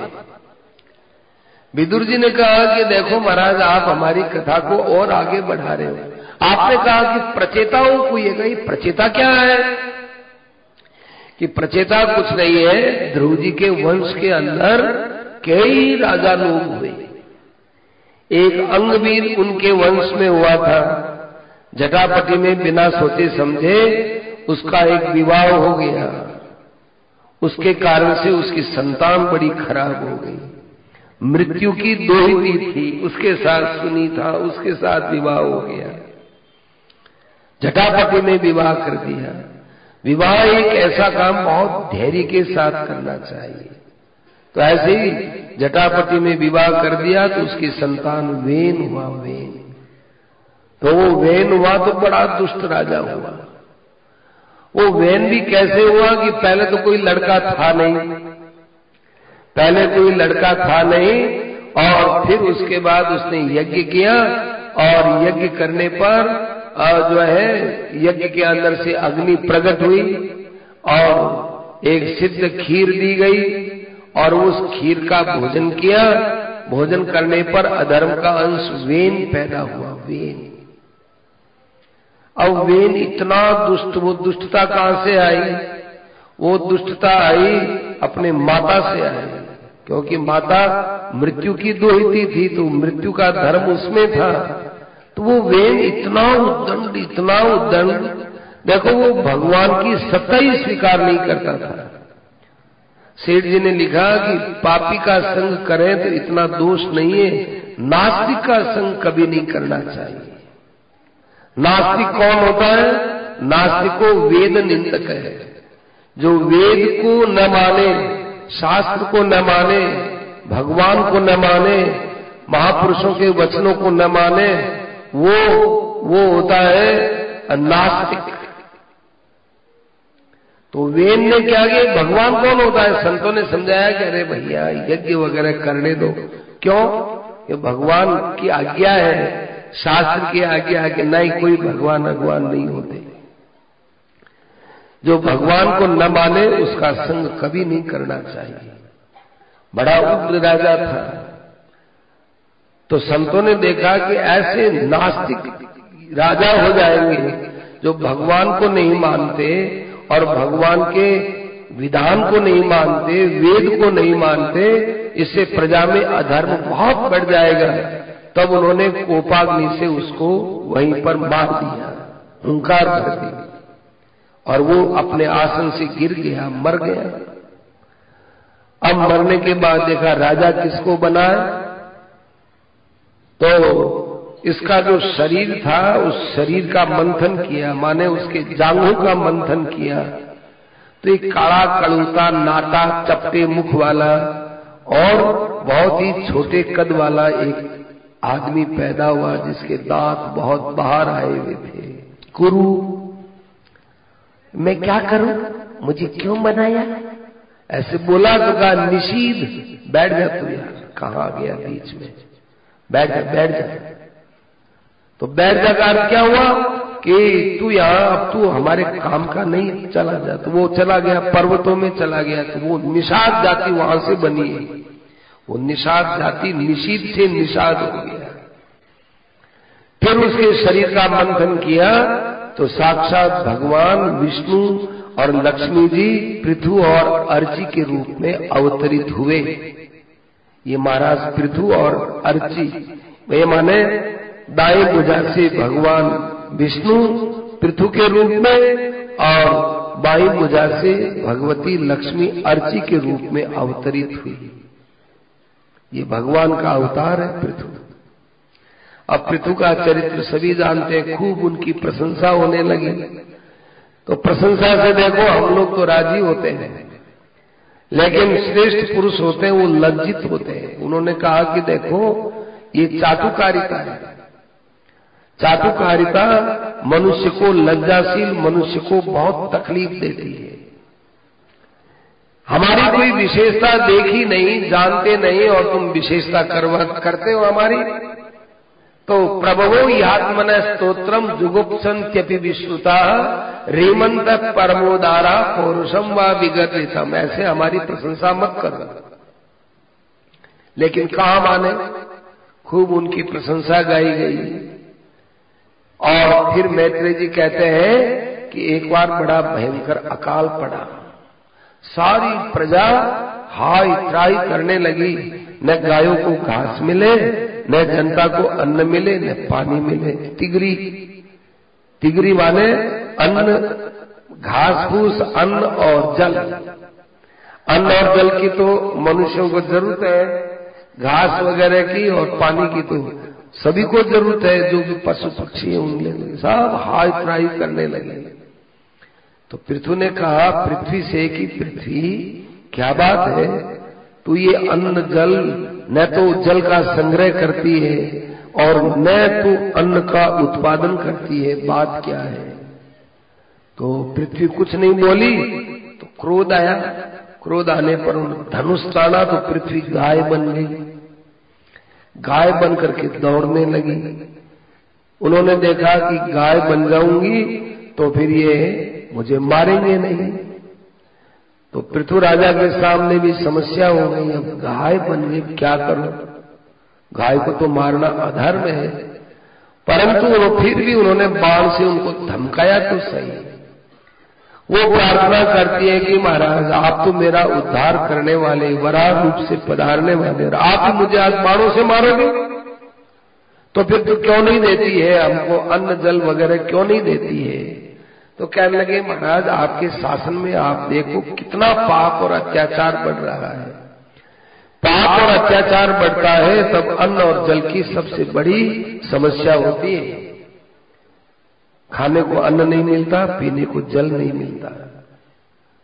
विदुर जी ने कहा कि देखो महाराज, आप हमारी कथा को और आगे बढ़ा रहे हो। आपने कहा कि प्रचेताओं को ये कही? प्रचेता क्या है? कि प्रचेता कुछ नहीं है, ध्रुव जी के वंश के अंदर कई राजा लोग हुए। एक अंगवीर उनके वंश में हुआ था। जटापटी में बिना सोचे समझे उसका एक विवाह हो गया। उसके कारण से उसकी संतान बड़ी खराब हो गई। मृत्यु की दोहिती थी, उसके साथ सुनी था, उसके साथ विवाह हो गया। जटापटी में विवाह कर दिया। विवाह एक ऐसा काम बहुत धैर्य के साथ करना चाहिए। तो ऐसे ही जटापटी में विवाह कर दिया तो उसकी संतान वेन हुआ, वेन। तो वो वेन हुआ तो बड़ा दुष्ट राजा हुआ। वो वेन भी कैसे हुआ कि पहले तो कोई लड़का था नहीं पहले कोई लड़का था नहीं, और फिर उसके बाद उसने यज्ञ किया, और यज्ञ करने पर जो है, यज्ञ के अंदर से अग्नि प्रकट हुई, और एक सिद्ध खीर दी गई, और उस खीर का भोजन किया। भोजन करने पर अधर्म का अंश वेन पैदा हुआ, वेन। अब वेन इतना दुष्ट, वो दुष्टता कहाँ से आई? वो दुष्टता आई अपने माता से आई। क्योंकि माता मृत्यु की दोहिती थी तो मृत्यु का धर्म उसमें था। तो वो वेन इतना उद्दंड इतना उद्दंड, देखो वो भगवान की सत्ता ही स्वीकार नहीं करता था। सेठ जी ने लिखा कि पापी का संग करें तो इतना दोष नहीं है, नास्तिक का संग कभी नहीं करना चाहिए। नास्तिक कौन होता है? नास्तिक को वेद निंदक है। जो वेद को न माने शास्त्र को न माने, भगवान को न माने, महापुरुषों के वचनों को न माने, वो वो होता है नास्तिक। तो वेद ने क्या किया? भगवान कौन होता है? संतों ने समझाया कि अरे भैया, यज्ञ वगैरह करने दो। क्यों? ये भगवान की आज्ञा है, शास्त्र की आज्ञा है कि नहीं, कोई भगवान भगवान नहीं होते। जो भगवान को न माने, उसका संग कभी नहीं करना चाहिए। बड़ा उग्र राजा था। तो संतों ने देखा कि ऐसे नास्तिक राजा हो जाएँगे जो भगवान को नहीं मानते और भगवान के विधान को नहीं मानते, वेद को नहीं मानते, इससे प्रजा में अधर्म बहुत बढ़ जाएगा। तब उन्होंने कोपाग्नि से उसको वहीं पर मार दिया, हंकार कर दी और वो अपने आसन से गिर गया, मर गया। अब मरने के बाद देखा, राजा किसको बनाए? तो इसका जो शरीर था, उस शरीर का मंथन किया, माने उसके जांघों का मंथन किया। तो एक काला कड़ूता नाटा चपटे मुख वाला और बहुत ही छोटे कद वाला एक आदमी पैदा हुआ, जिसके दांत बहुत बाहर आए हुए थे। गुरु मैं क्या करूँ? मुझे क्यों बनाया? ऐसे बोला तो कहा निषीद बैठ जा तू यार कहा गया बीच में? बैठ जा बैठ जा। तो बैठ जा का क्या हुआ? कि तू यहाँ, अब तू हमारे काम का नहीं चला जा। तो वो चला गया, पर्वतों में चला गया। तो वो निषाद जाति वहाँ से बनी है। वो निषाद जाति निषीद से निषाद हो गया। फिर उसके शरीर का मंथन किया। तो साक्षात भगवान, विष्णु और लक्ष्मी जी पृथु और अर्ची के रूप में अवतरित हुए। ये महाराज पृथु और अर्ची, वे माने दाएँ भुजा से भगवान, विष्णु पृथु के रूप में और बाई भुजा से भगवती लक्ष्मी अर्ची के रूप में अवतरित हुई। ये भगवान का अवतार है पृथु। अब पृथु का चरित्र सभी जानते हैं, खूब उनकी प्रशंसा होने लगी। तो प्रशंसा से देखो, हम लोग तो राज़ी होते हैं। लेकिन श्रेष्ठ पुरुष होते हैं, वो लज्जित होते हैं। उन्होंने कहा कि देखो, ये चाटुकारिता है। चाटुकारिता मनुष्य को लज्जाशील, मनुष्य को बहुत तकलीफ़ देती है। हमारी कोई विशेषता देखी नहीं, जानते नहीं, और तुम विशेषता करवा करते हो हमारी। तो प्रभवो यात्मन स्त्रोत्रम जुगुप्संत्यपि विश्रुता। रेमंत परमोदारा पौरुषम व विगतम ऐसे हमारी प्रशंसा मत करो। लेकिन कहा माने? खूब उनकी प्रशंसा गाई गई। और फिर मैत्री जी कहते हैं कि एक बार बड़ा भयंकर अकाल पड़ा। सारी प्रजा हाई त्राई करने लगी। न गायों को घास मिले न जनता को अन्न मिले, न पानी मिले। तिगरी तिगरी माने अन्न घास फूस अन्न और जल। अन्न और जल की तो मनुष्यों को ज़रूरत है। घास वगैरह की और पानी की तो सभी को ज़रूरत है, जो भी पशु पक्षी है, उनके सब हाई फ्राई करने लगे। तो पृथ्वी ने कहा, पृथ्वी से कि पृथ्वी, क्या बात है? तू ये अन्न, जल न तो जल का संग्रह करती है और न तो अन्न का उत्पादन करती है। बात क्या है? तो पृथ्वी कुछ नहीं बोली तो क्रोध आया। क्रोध आने पर धनुष ताना तो पृथ्वी गाय बन गई। गाय बन करके दौड़ने लगी। उन्होंने देखा कि गाय बन जाऊँगी तो फिर ये मुझे मारेंगे नहीं। तो पृथ्वी राजा के सामने भी समस्या हो गई। अब गाय बन गई क्या करो? गाय को तो मारना अधर्म है। परंतु वो फिर भी उन्होंने बाण से उनको धमकाया तो सही। वो प्रार्थना करती है कि महाराज, आप तो मेरा उद्धार करने वाले वरा रूप से पधारने वाले, और आप ही मुझे आज बाणों से मारोगे? तो फिर तो क्यों नहीं देती है? हमको अन्न जल वगैरह क्यों नहीं देती है? तो कहने लगे, महाराज, आपके शासन में आप देखो कितना पाप और अत्याचार बढ़ रहा है। पाप और अत्याचार बढ़ता है, तब अन्न और जल की सबसे बड़ी समस्या होती है। खाने को अन्न नहीं मिलता, पीने को जल नहीं मिलता।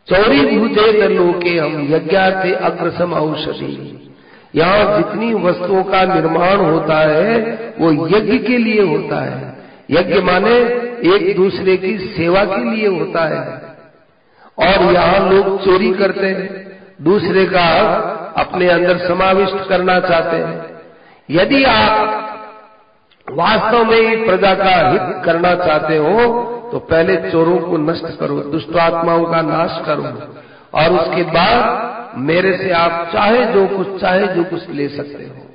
चौरी भूजे लोके हम यज्ञार्थे अग्रसम औषधि। यहाँ जितनी वस्तुओं का निर्माण होता है, वो यज्ञ के लिए होता है। यज्ञ माने एक दूसरे की सेवा के लिए होता है। और यहाँ लोग चोरी करते हैं। दूसरे का अपने अंदर समाविष्ट करना चाहते हैं। यदि आप वास्तव में प्रजा का हित करना चाहते हो तो पहले चोरों को नष्ट करो, दुष्ट आत्माओं का नाश करो। और उसके बाद मेरे से आप चाहे जो कुछ, चाहे जो कुछ ले सकते हो।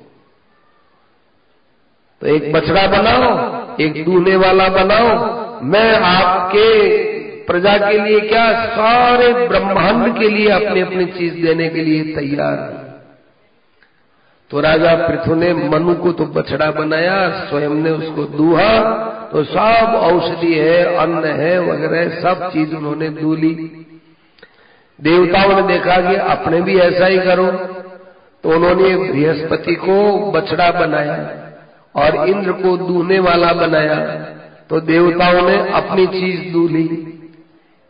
तो एक बछड़ा बनाओ एक दूने वाला बनाओ। मैं आपके प्रजा के लिए क्या सारे ब्रह्मांड के लिए अपनी अपनी चीज़ देने के लिए तैयार तो राजा पृथु ने मनु को तो बछड़ा बनाया, स्वयं ने उसको दूहा। तो सब औषधि है, अन्न है, वगैरह सब चीज़ उन्होंने दू ली। देवताओं ने देखा कि अपने भी ऐसा ही करो। तो उन्होंने बृहस्पति को बछड़ा बनाया। और इंद्र को दूने वाला बनाया। तो देवताओं ने अपनी चीज़ दू ली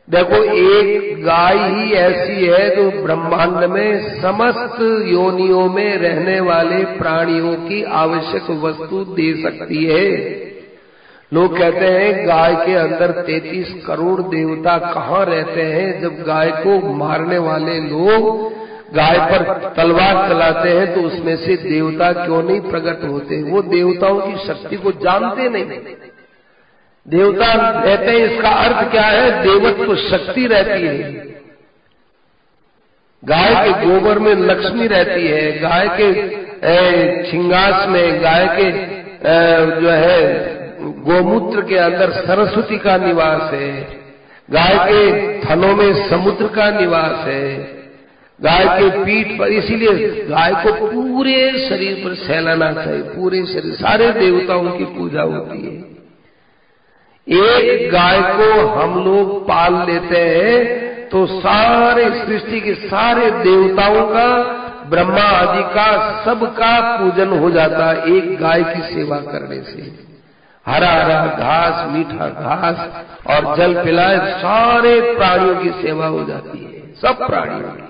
देखो, एक गाय ही ऐसी है जो ब्रह्मांड में समस्त योनियों में रहने वाले प्राणियों की आवश्यक वस्तु दे सकती है। लोग कहते हैं, गाय के अंदर तैतीस करोड़ देवता कहाँ रहते हैं? जब गाय को मारने वाले लोग गाय पर तलवार चलाते हैं तो उसमें से देवता क्यों नहीं प्रकट होते? वो देवताओं की शक्ति को जानते नहीं। देवता कहते हैं, इसका अर्थ क्या है? देवत को शक्ति रहती है। गाय के गोबर में लक्ष्मी रहती है। गाय के छिंगास में गाय के जो है, गोमूत्र के अंदर सरस्वती का निवास है। गाय के थनों में समुद्र का निवास है। गाय के पीठ पर, इसीलिए गाय को पूरे शरीर पर सहलाना चाहिए। पूरे शरीर, सारे देवताओं की पूजा होती है। एक गाय को हम लोग पाल लेते हैं तो सारे सृष्टि के सारे देवताओं का, ब्रह्मा आदि का, सबका पूजन हो जाता है एक गाय की सेवा करने से। हरा हरा घास, मीठा घास और जल पिलाए, सारे प्राणियों की सेवा हो जाती है। सब प्राणियों की।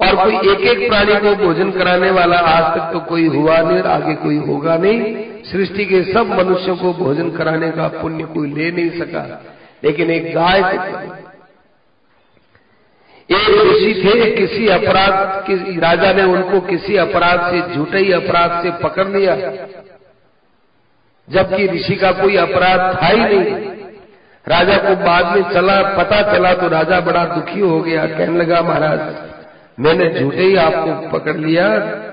और कोई एक एक प्राणी को भोजन कराने वाला आज तक तो कोई हुआ नहीं और आगे कोई होगा नहीं। सृष्टि के सब मनुष्यों को भोजन कराने का पुण्य कोई ले नहीं सका। लेकिन एक गाय एक ऋषि थे किसी अपराध किसी राजा ने उनको किसी अपराध से झूठे ही अपराध से पकड़ लिया। जबकि ऋषि का कोई अपराध था ही नहीं। राजा को बाद में चला पता चला तो राजा बड़ा दुखी हो गया कहने लगा महाराज मैंने झूठे ही आपको पकड़ लिया,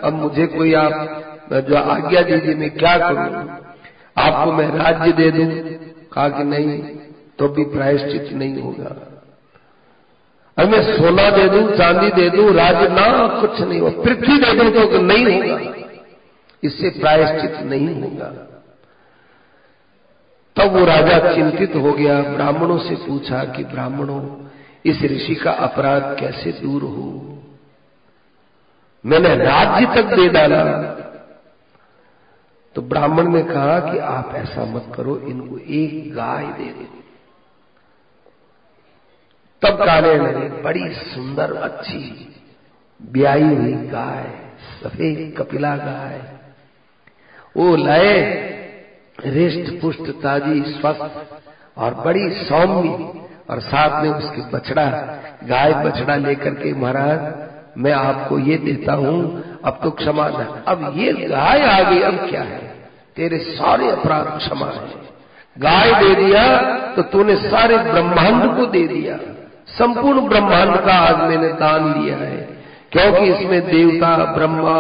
अब मुझे कोई आप, जो आज्ञा दीजिए मैं क्या करूँ? आपको मैं राज्य दे दूँ? कहा कि नहीं तो भी प्रायश्चित नहीं होगा। अब मैं सोना दे दूँ, चांदी दे दूँ, राज्य ना, कुछ नहीं हो पृथ्वी दे दूँ तो नहीं होगा। इससे प्रायश्चित नहीं होगा। तब वो राजा चिंतित हो गया। ब्राह्मणों से पूछा कि ब्राह्मणों, इस ऋषि का अपराध कैसे दूर हो? मैंने राज्य तक दे डाला। तो ब्राह्मण ने कहा कि आप ऐसा मत करो, इनको एक गाय दे दो। तब कहने लगे बड़ी सुंदर, अच्छी, ब्याई हुई गाय, सफ़ेद कपिला गाय, वो लाए रिष्ट पुष्ट, ताजी, स्वस्थ और बड़ी सौम्य, और साथ में उसके बछड़ा, गाय बछड़ा लेकर के महाराज मैं आपको ये देता हूँ, अब तो क्षमा न। अब ये गाय आ गई अब क्या है? तेरे सारे अपराध क्षमा है। गाय दे दिया तो तूने सारे ब्रह्मांड को दे दिया। संपूर्ण ब्रह्मांड का आज मैंने दान लिया है, क्योंकि इसमें देवता, ब्रह्मा,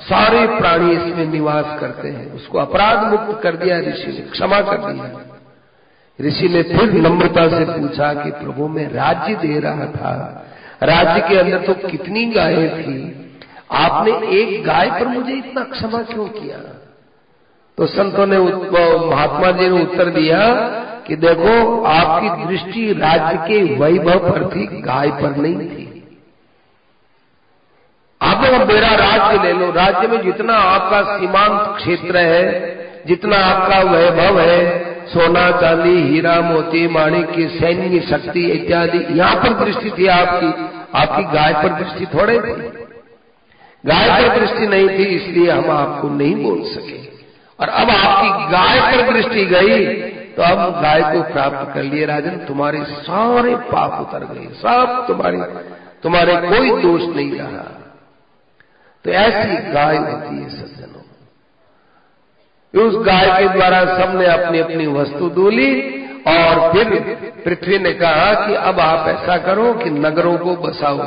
सारे प्राणी इसमें निवास करते हैं। उसको अपराध मुक्त कर दिया, ऋषि ने क्षमा कर दिया। ऋषि ने फिर नम्रता से पूछा कि प्रभु, मैं राज्य दे रहा था राज्य के अंदर तो कितनी गायें थी। आपने एक गाय पर मुझे इतना क्षमा क्यों किया? तो संतों ने महात्मा जी ने उत्तर दिया कि देखो, आपकी दृष्टि राज्य के वैभव पर थी, गाय पर नहीं थी। आप लोग मेरा राज्य ले लो। राज्य में जितना आपका सीमांत क्षेत्र है, जितना आपका वैभव है सोना, चांदी, हीरा, मोती, माणिक की सैन्य, शक्ति इत्यादि। यहाँ पर दृष्टि थी आपकी। आपकी गाय पर दृष्टि थोड़े थी। गाय पर दृष्टि नहीं थी, इसलिए हम आपको नहीं बोल सके। और अब आपकी गाय पर दृष्टि गई तो अब गाय को प्राप्त कर लिए राजन। तुम्हारे सारे पाप उतर गए। सब तुम्हारे तुम्हारे कोई दोष नहीं रहा। तो ऐसी गाय होती है सज्जनों उस गाय के द्वारा सबने अपनी अपनी वस्तु दूली और फिर पृथ्वी ने कहा कि अब आप ऐसा करो कि नगरों को बसाओ।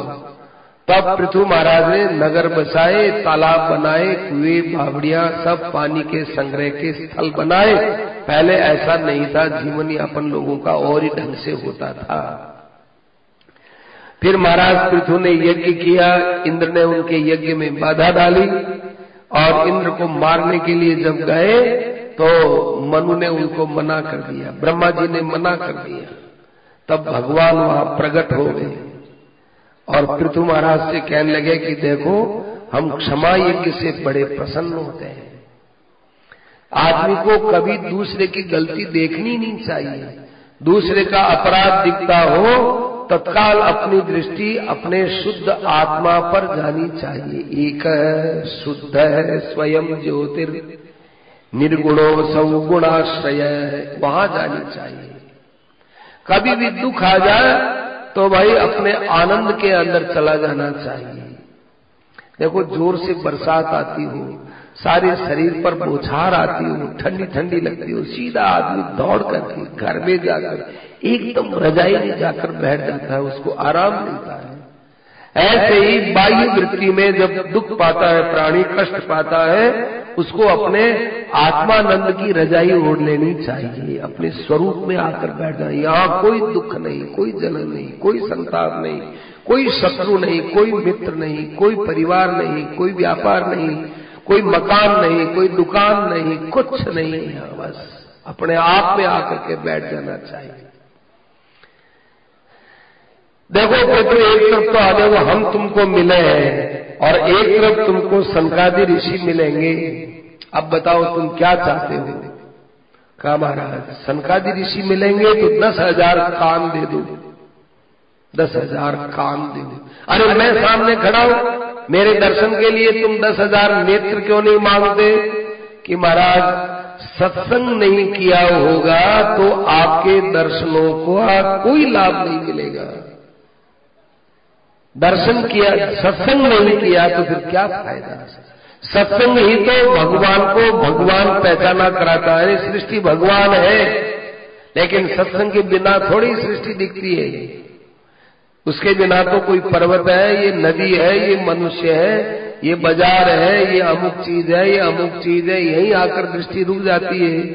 तब पृथ्वी महाराज ने नगर बसाए, तालाब बनाए, कुएँ, बावड़िया, सब पानी के संग्रह के स्थल बनाए। पहले ऐसा नहीं था, जीवन यापन लोगों का और ही ढंग से होता था। फिर महाराज पृथु ने यज्ञ किया, इंद्र ने उनके यज्ञ में बाधा डाली। और इंद्र को मारने के लिए जब गए तो मनु ने उनको मना कर दिया, ब्रह्मा जी ने मना कर दिया। तब भगवान वहाँ प्रकट हो गए। और पृथु महाराज से कहने लगे कि देखो, हम क्षमा यज्ञ से बड़े प्रसन्न होते हैं। आदमी को कभी दूसरे की गलती देखनी नहीं चाहिए। दूसरे का अपराध दिखता हो तत्काल अपनी दृष्टि अपने शुद्ध आत्मा पर जानी चाहिए। एक शुद्ध है स्वयं ज्योतिर, निर्गुणो सवगुणाश्रय वहाँ जानी चाहिए। कभी भी दुख आ जाए तो भाई अपने आनंद के अंदर चला जाना चाहिए। देखो, ज़ोर से बरसात आती हो, सारे शरीर पर बोछार आती हो ठंडी ठंडी लगती हो, सीधा आदमी दौड़ करके घर में जाकर एकदम रजाई में जाकर बैठ जाता है, उसको आराम मिलता है। ऐसे ही बाह्य वृत्ति में जब दुख पाता है, प्राणी कष्ट पाता है, उसको अपने आत्मानंद की रजाई ओढ़ लेनी चाहिए, अपने स्वरूप में आकर बैठ जाए यहाँ कोई दुख नहीं, कोई जलन नहीं, कोई संताप नहीं, कोई शत्रु नहीं, कोई मित्र नहीं, कोई परिवार नहीं, कोई व्यापार नहीं, कोई मकान नहीं, कोई दुकान नहीं, कुछ नहीं। है बस अपने आप में आकर के बैठ जाना चाहिए। देखो तो एक तरफ़ तो आ जाओ हम तुमको मिले हैं और एक तरफ़ तुमको संकादि ऋषि मिलेंगे। अब बताओ तुम क्या चाहते हो? कहा महाराज, संकादि ऋषि मिलेंगे तो दस हज़ार कान दे दो। दस हज़ार कान दे दो। अरे मैं सामने खड़ा हूँ। मेरे दर्शन के लिए तुम दस हज़ार नेत्र क्यों नहीं मांगते? कि महाराज, सत्संग नहीं किया होगा तो आपके दर्शनों को कोई लाभ नहीं मिलेगा। दर्शन किया, सत्संग नहीं किया तो फिर क्या फ़ायदा? सत्संग ही तो भगवान को भगवान पहचाना कराता है। सृष्टि भगवान है। लेकिन सत्संग के बिना थोड़ी सृष्टि दिखती है। उसके बिना तो कोई पर्वत है, ये नदी है, ये मनुष्य है, ये बाज़ार है, ये अमुक चीज़ है, ये अमुक चीज़ है, यही आकर दृष्टि रुक जाती है।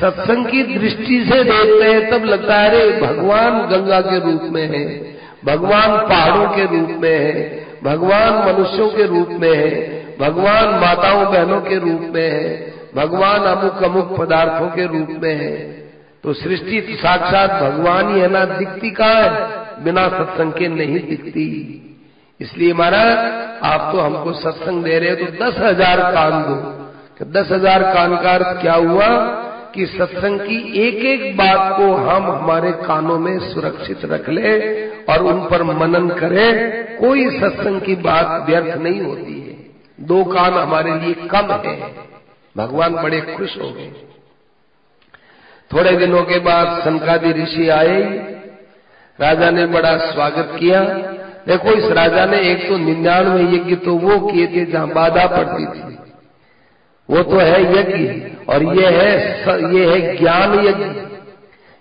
सत्संग की दृष्टि से देखते हैं, तब लगता है, अरे, भगवान गंगा के रूप में है। भगवान पहाड़ों के रूप में है, भगवान मनुष्यों के रूप में है, भगवान माताओं बहनों के रूप में है, भगवान अमुक अमुक पदार्थों के रूप में है। तो सृष्टि साक्षात भगवान ही है ना, दिखती कहा है? बिना सत्संग के नहीं दिखती। इसलिए महाराज, आप तो हमको सत्संग दे रहे हो तो दस हज़ार कान दो। दस हज़ार कान का अर्थ क्या हुआ? कि सत्संग की एक एक बात को हम हमारे कानों में सुरक्षित रख ले और उन पर मनन करें, कोई सत्संग की बात व्यर्थ नहीं होती है। दो कान हमारे लिए कम है। भगवान बड़े खुश हो गए। थोड़े दिनों के बाद संकादि ऋषि आए। राजा ने बड़ा स्वागत किया। देखो, इस राजा ने एक तो निन्यानवे यज्ञ तो वो किए थे जहाँ बाधा पड़ती थी। वो तो है यज्ञ, और ये है ये है ज्ञान यज्ञ।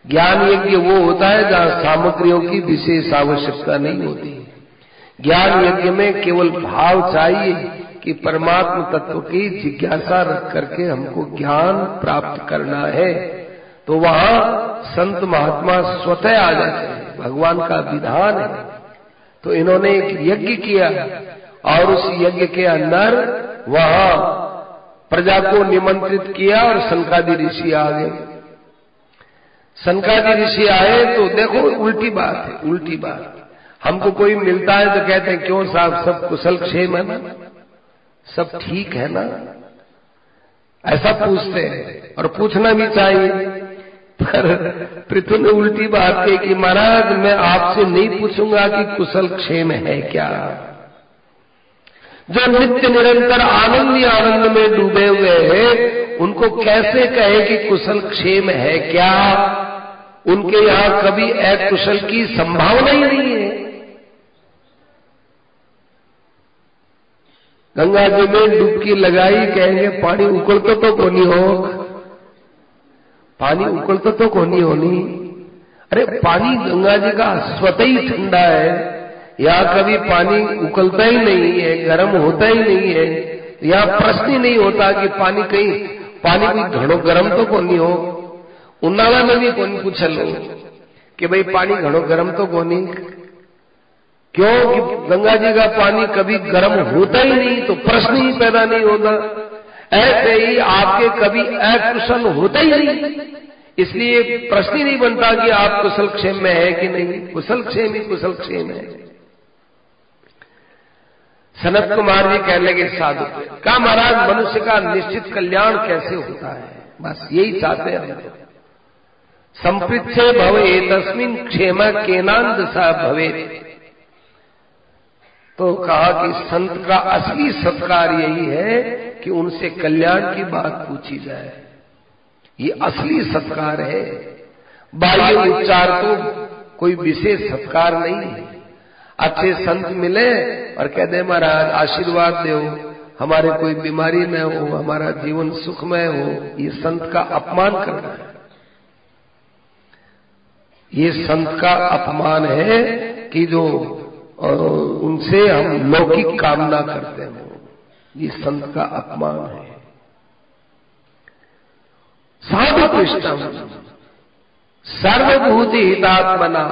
ज्ञान यज्ञ वो होता है जहाँ सामग्रियों की विशेष आवश्यकता नहीं होती। ज्ञान यज्ञ में केवल भाव चाहिए कि परमात्म तत्व की जिज्ञासा रख करके हमको ज्ञान प्राप्त करना है तो वहाँ संत महात्मा स्वतः आ जाते हैं, भगवान का विधान है। तो इन्होंने एक यज्ञ किया, और उस यज्ञ के अंदर वहाँ प्रजा को निमंत्रित किया और संकादि ऋषि आ गए। संकादि ऋषि आए तो देखो, उल्टी बात है, उल्टी बात हमको कोई मिलता है तो कहते हैं, क्यों साहब, सब कुशल क्षेम है ना? सब ठीक है ना? ऐसा पूछते हैं, और पूछना भी चाहिए। पर पृथ्वी ने उल्टी बात कही कि, महाराज, मैं आपसे नहीं पूछूँगा कि कुशल क्षेम है क्या? जो नित्य निरंतर आनंद ही आनंद में डूबे हुए हैं, उनको कैसे कहे कि कुशल क्षेम है क्या? उनके यहाँ कभी अकुशल की संभावना ही नहीं है। गंगा जी में डुबकी लगाई, कहेंगे, पानी उकलता तो कोनी हो। पानी उकलता तो कोनी होनी। अरे, पानी गंगा जी का स्वतः ही ठंडा है। यहाँ कभी पानी उकलता ही नहीं है, गर्म होता ही नहीं है। यहाँ प्रश्न ही नहीं होता कि पानी कहीं, पानी कोई घड़ो गर्म तो कोनी हो। उन्नाला में भी लो कि भाई पानी घड़ो गर्म तो कोनी? क्यों कि गंगा जी का पानी कभी गर्म होता ही नहीं तो प्रश्न ही पैदा नहीं होता। ऐसे ही आपके कभी अकुशल होता ही नहीं। इसलिए प्रश्न ही नहीं बनता कि आप कुशल क्षेम में है कि नहीं। कुशल क्षेम ही कुशल क्षेम है। सनत कुमार जी कहने लगे, साधु कहा महाराज मनुष्य का निश्चित कल्याण कैसे होता है? बस यही चाहते हैं संपृक्षे भवे, तस्मिन क्षेम केनांद सा भवे तो कहा कि संत का असली सत्कार यही है कि उनसे कल्याण की बात पूछी जाए। ये असली सत्कार है। बाह्य उपचार तो कोई विशेष सत्कार नहीं है। अच्छे संत मिले और कह दे, महाराज, आशीर्वाद दो। हमारे कोई बीमारी न हो, हमारा जीवन सुखमय हो। ये संत का अपमान करना है। ये संत का अपमान है कि जो उनसे हम लौकिक कामना करते हो। ये संत का अपमान है। साधु कृष्णम सर्वभूति हितात्मना।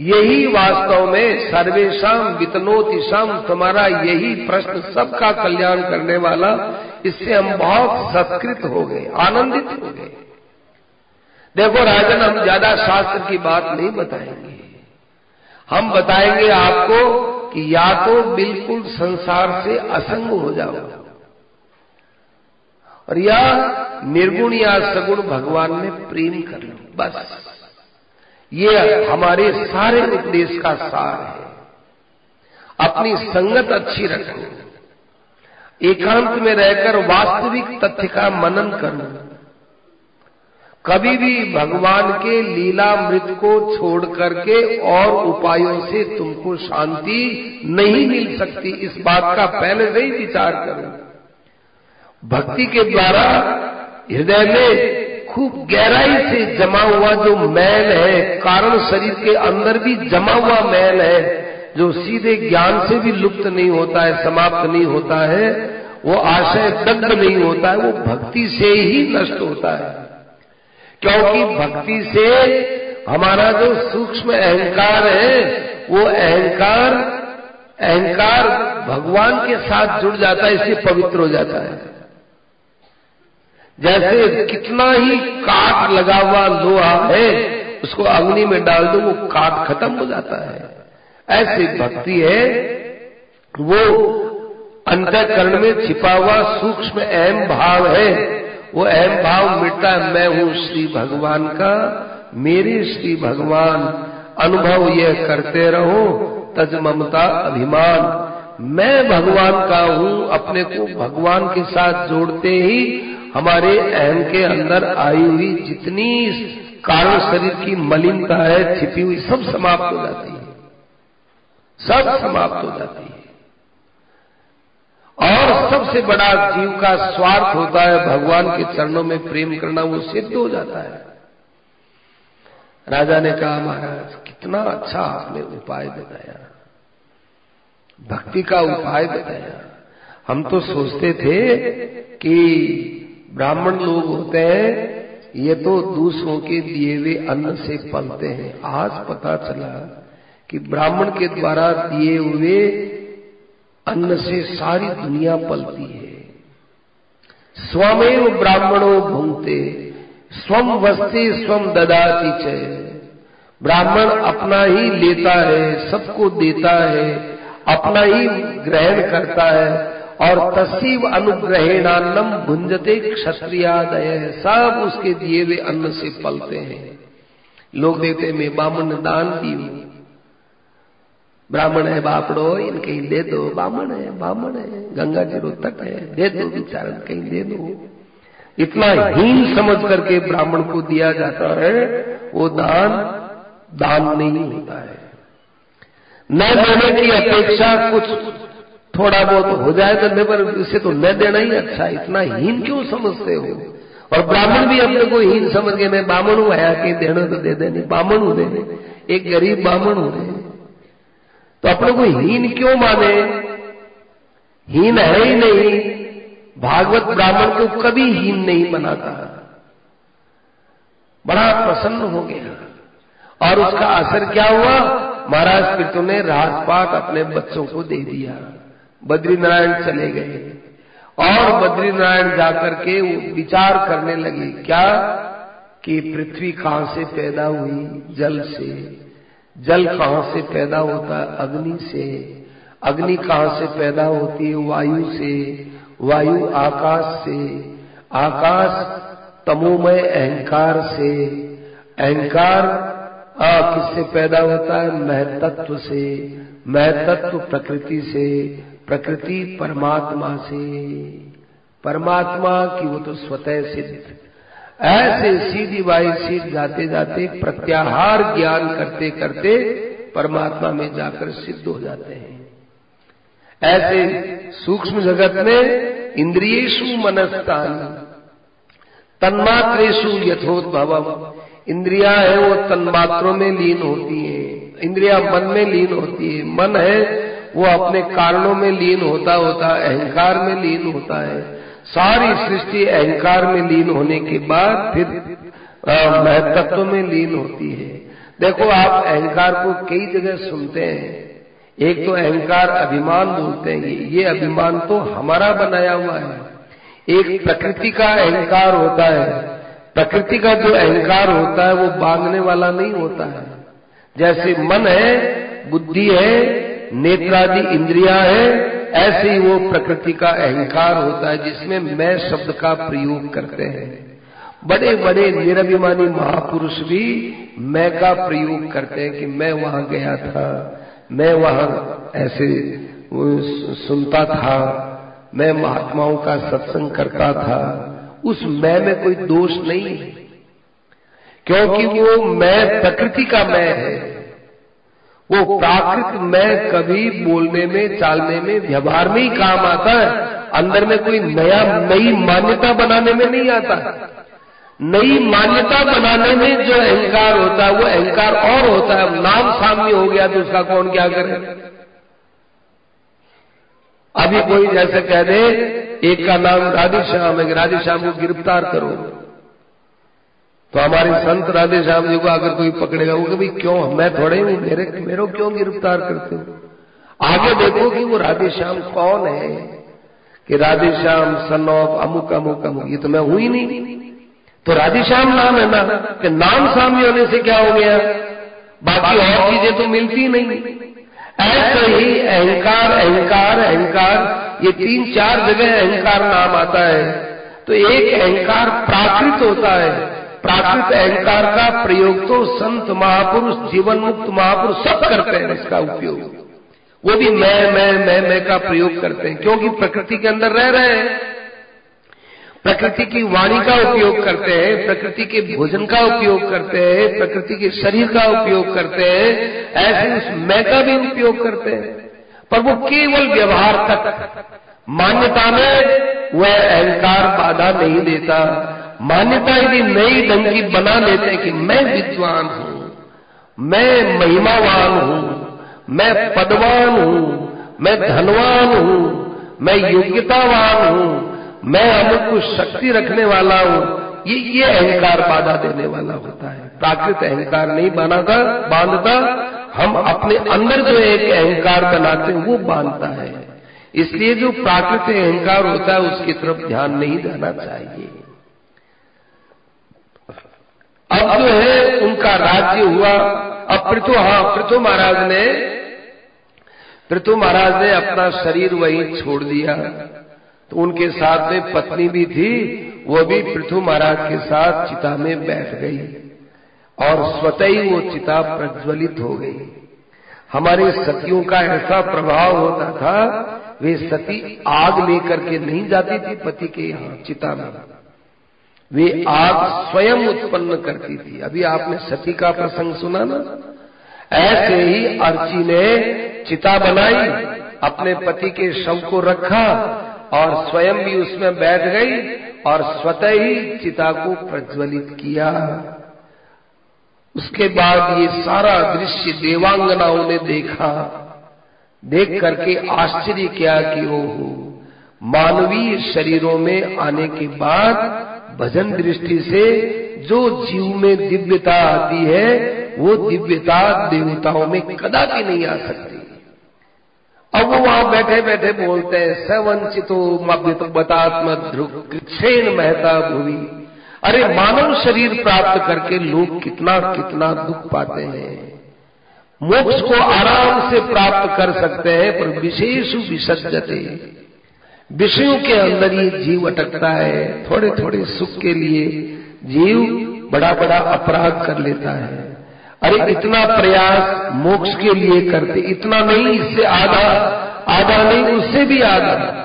यही वास्तव में सर्वेशम वितनोतिशम तुम्हारा यही प्रश्न सबका कल्याण करने वाला, इससे हम बहुत सत्कृत हो गए, आनंदित हो गए। देखो राजन, हम ज़्यादा शास्त्र की बात नहीं बताएँगे। हम बताएँगे आपको कि या तो बिल्कुल संसार से असंग हो जाओ, और या निर्गुण या सगुण भगवान में प्रेम कर लो, बस। ये हमारे सारे उपदेश का सार है। अपनी संगत अच्छी रखो, एकांत में रहकर वास्तविक तथ्य का मनन करो। कभी भी भगवान के लीला मृत को छोड़ करके और उपायों से तुमको शांति नहीं मिल सकती। इस बात का पहले से ही विचार करो। भक्ति के द्वारा हृदय में खूब गहराई से जमा हुआ जो मैल है, कारण शरीर के अंदर भी जमा हुआ मैल है, जो सीधे ज्ञान से भी लुप्त नहीं होता है, समाप्त नहीं होता है, वो आशय दग्ध नहीं होता है, वो भक्ति से ही नष्ट होता है। क्योंकि भक्ति से हमारा जो सूक्ष्म अहंकार है वो अहंकार अहंकार भगवान के साथ जुड़ जाता है इससे पवित्र हो जाता है। जैसे कितना ही काट लगा हुआ लोहा है उसको अग्नि में डाल दो वो काट खत्म हो जाता है। ऐसी भक्ति है वो अंतकरण में छिपा हुआ सूक्ष्म अहम भाव है। वो अहम भाव मिटता है मैं हूँ श्री भगवान का। मेरे श्री भगवान, अनुभव यह करते रहो, तज ममता अभिमान। मैं भगवान का हूँ, अपने को भगवान के साथ जोड़ते ही हमारे अहम के अंदर आई हुई जितनी कारण शरीर की मलिनता है, छिपी हुई, सब समाप्त हो जाती है। सब समाप्त हो जाती है। और सबसे बड़ा जीव का स्वार्थ होता है, भगवान के चरणों में प्रेम करना, वो सिद्ध हो जाता है। राजा ने कहा, महाराज, कितना अच्छा आपने उपाय बताया। भक्ति का उपाय बताया। हम तो सोचते थे कि ब्राह्मण लोग होते हैं, ये तो दूसरों के दिए हुए अन्न से पलते हैं। आज पता चला कि ब्राह्मण के द्वारा दिए हुए अन्न से सारी दुनिया पलती है। स्वमेव ब्राह्मणों भूंगते स्वम वस्ते स्वम ददाती च। ब्राह्मण अपना ही लेता है, सबको देता है, अपना ही ग्रहण करता है, और तसीव अनुग्रहेणान्नम भुंजते क्षत्रियादय, सब उसके दिए हुए अन्न से पलते हैं। लोग देते मैं बामन दान दी ब्राह्मण है, बापड़ो, इन कहीं दे दो बामन है बामन है, गंगा जी तक है, दे दो विचारण कहीं दे दो। इतना हीन समझ करके ब्राह्मण को दिया जाता है, वो दान दान नहीं होता है। न देने की अपेक्षा कुछ थोड़ा बहुत हो जाए तो पर, इसे तो न देना ही अच्छा इतना हीन क्यों समझते हो? और ब्राह्मण भी अपने को हीन समझ के मैं बामण हूँ, आया कहीं देना तो दे देने बामण हूँ देने एक गरीब बामण हूँ तो अपने को हीन क्यों माने? हीन है ही नहीं। भागवत ब्राह्मण को कभी हीन नहीं बनाता बड़ा प्रसन्न हो गया। और उसका असर क्या हुआ? महाराज पितु ने राजपाट अपने बच्चों को दे दिया। बद्रीनारायण चले गए। और बद्रीनारायण जाकर के विचार करने लगे, क्या? कि पृथ्वी कहाँ से पैदा हुई? जल से। जल कहाँ से पैदा होता है? अग्नि से। अग्नि कहाँ से पैदा होती है? वायु से। वायु आकाश से। आकाश तमोमय अहंकार से। अहंकार किससे पैदा होता है? महतत्व से। महतत्व प्रकृति से। प्रकृति परमात्मा से। परमात्मा की वो तो स्वतः सिद्ध। ऐसे सीधी बाई सीध जाते जाते प्रत्याहार ज्ञान करते करते परमात्मा में जाकर सिद्ध हो जाते हैं। ऐसे सूक्ष्म जगत में इंद्रियेशु मनस्तान तन्मात्रेशु यथोद्भव इंद्रिया है वो तन्मात्रों में लीन होती है। इंद्रिया मन में लीन होती है। मन है वो अपने कारणों में लीन होता होता, अहंकार में लीन होता है। सारी सृष्टि अहंकार में लीन होने के बाद फिर महत्व में लीन होती है। देखो, आप अहंकार को कई जगह सुनते हैं। एक तो अहंकार अभिमान बोलते हैं। ये अभिमान तो हमारा बनाया हुआ है। एक प्रकृति का अहंकार होता है। प्रकृति का जो अहंकार होता है, वो बांधने वाला नहीं होता है। जैसे मन है, बुद्धि है नेत्रादि इंद्रिया है, ऐसे ही वो प्रकृति का अहंकार होता है जिसमें मैं शब्द का प्रयोग करते हैं। बड़े बड़े निरभिमानी महापुरुष भी मैं का प्रयोग करते हैं कि मैं वहाँ गया था, मैं वहाँ ऐसे सुनता था, मैं महात्माओं का सत्संग करता था, उस मैं में कोई दोष नहीं। है क्योंकि वो मैं प्रकृति का मैं है। वो प्राकृत में कभी बोलने में, चालने में, व्यवहार में ही काम आता है। अंदर में कोई नया, नई मान्यता बनाने में नहीं आता। नई मान्यता बनाने में जो अहंकार होता है, वो अहंकार और होता है। नाम सामने हो गया तो उसका कौन क्या करे? अभी कोई जैसे कह दे, एक का नाम राधेश्याम है राधेश्याम को गिरफ़्तार करो। तो हमारे संत राधे श्याम जी को अगर कोई पकड़ेगा, वो कभी क्यों? मैं थोड़े हूँ, मेरे मेरे क्यों गिरफ़्तार करते हो? आगे देखो कि वो राधे श्याम कौन है कि राधे श्याम सन ऑफ़ अमुक अमुक अमुक, ये तो मैं हुई नहीं। तो राधे श्याम नाम है ना, कि नाम सामने होने से क्या हो गया? बाकी और चीज़ें तो मिलती नहीं। ऐसे ही अहंकार अहंकार अहंकार, ये तीन, चार जगह अहंकार नाम आता है। तो एक अहंकार प्राकृत होता है प्राकृत अहंकार का प्रयोग तो संत महापुरुष जीवन मुक्त महापुरुष सब करते हैं इसका उपयोग। वो भी मैं मैं मैं मैं का प्रयोग करते हैं, क्योंकि प्रकृति के अंदर रह रहे हैं। प्रकृति की वाणी का उपयोग करते हैं, प्रकृति के भोजन का उपयोग करते हैं, प्रकृति के शरीर का उपयोग करते हैं, ऐसे उस मैं का भी उपयोग करते हैं। पर वो केवल व्यवहार तक, मान्यता में वह अहंकार बाधा नहीं देता। मान्यता यदि नई ढंग की बना लेते कि मैं विद्वान हूँ, मैं महिमावान हूँ, मैं पदवान हूँ, मैं धनवान हूँ, मैं योग्यतावान हूँ, मैं अमुक कुछ शक्ति रखने वाला हूँ, ये ये अहंकार बाधा देने वाला होता है। प्राकृत अहंकार नहीं बनाता, बांधता, हम अपने अंदर जो एक अहंकार बनाते हैं, वो बांधता है। इसलिए जो प्राकृतिक अहंकार होता है, उसकी तरफ़ ध्यान नहीं देना चाहिए। अब जो है, उनका राज्य हुआ। अब पृथु हाँ पृथु महाराज ने, पृथु महाराज ने अपना शरीर वहीं छोड़ दिया। तो उनके साथ में पत्नी भी थी, वो भी पृथु महाराज के साथ चिता में बैठ गई और स्वतः ही वो चिता प्रज्वलित हो गई। हमारे सतियों का ऐसा प्रभाव होता था, वे सती आग लेकर के नहीं जाती थी पति के यहाँ, चिता में। वे आग स्वयं उत्पन्न करती थी। अभी आपने सती का प्रसंग सुना ना? ऐसे ही अर्ची ने चिता बनाई, अपने पति के शव को रखा और स्वयं भी उसमें बैठ गई और स्वतः ही चिता को प्रज्वलित किया। उसके बाद ये सारा दृश्य देवांगनाओं ने देखा। देख करके आश्चर्य किया कि वो मानवीय शरीरों में आने के बाद भजन दृष्टि से जो जीव में दिव्यता आती है, वो दिव्यता देवताओं में कदा कदापि नहीं आ सकती। अब वो वहाँ बैठे बैठे बोलते हैं, सवंचितो बतात्म ध्रुक्षेण महता भूमि अरे मानव शरीर प्राप्त करके लोग कितना कितना दुख पाते हैं। मोक्ष को आराम से प्राप्त कर सकते हैं, पर विशेष विसर्जते। विषयों के अंदर ही जीव अटकता है थोड़े थोड़े सुख के लिए जीव बड़ा बड़ा अपराध कर लेता है। अरे इतना प्रयास मोक्ष के लिए करते, इतना नहीं, इससे आधा आधा नहीं, उससे भी आधा।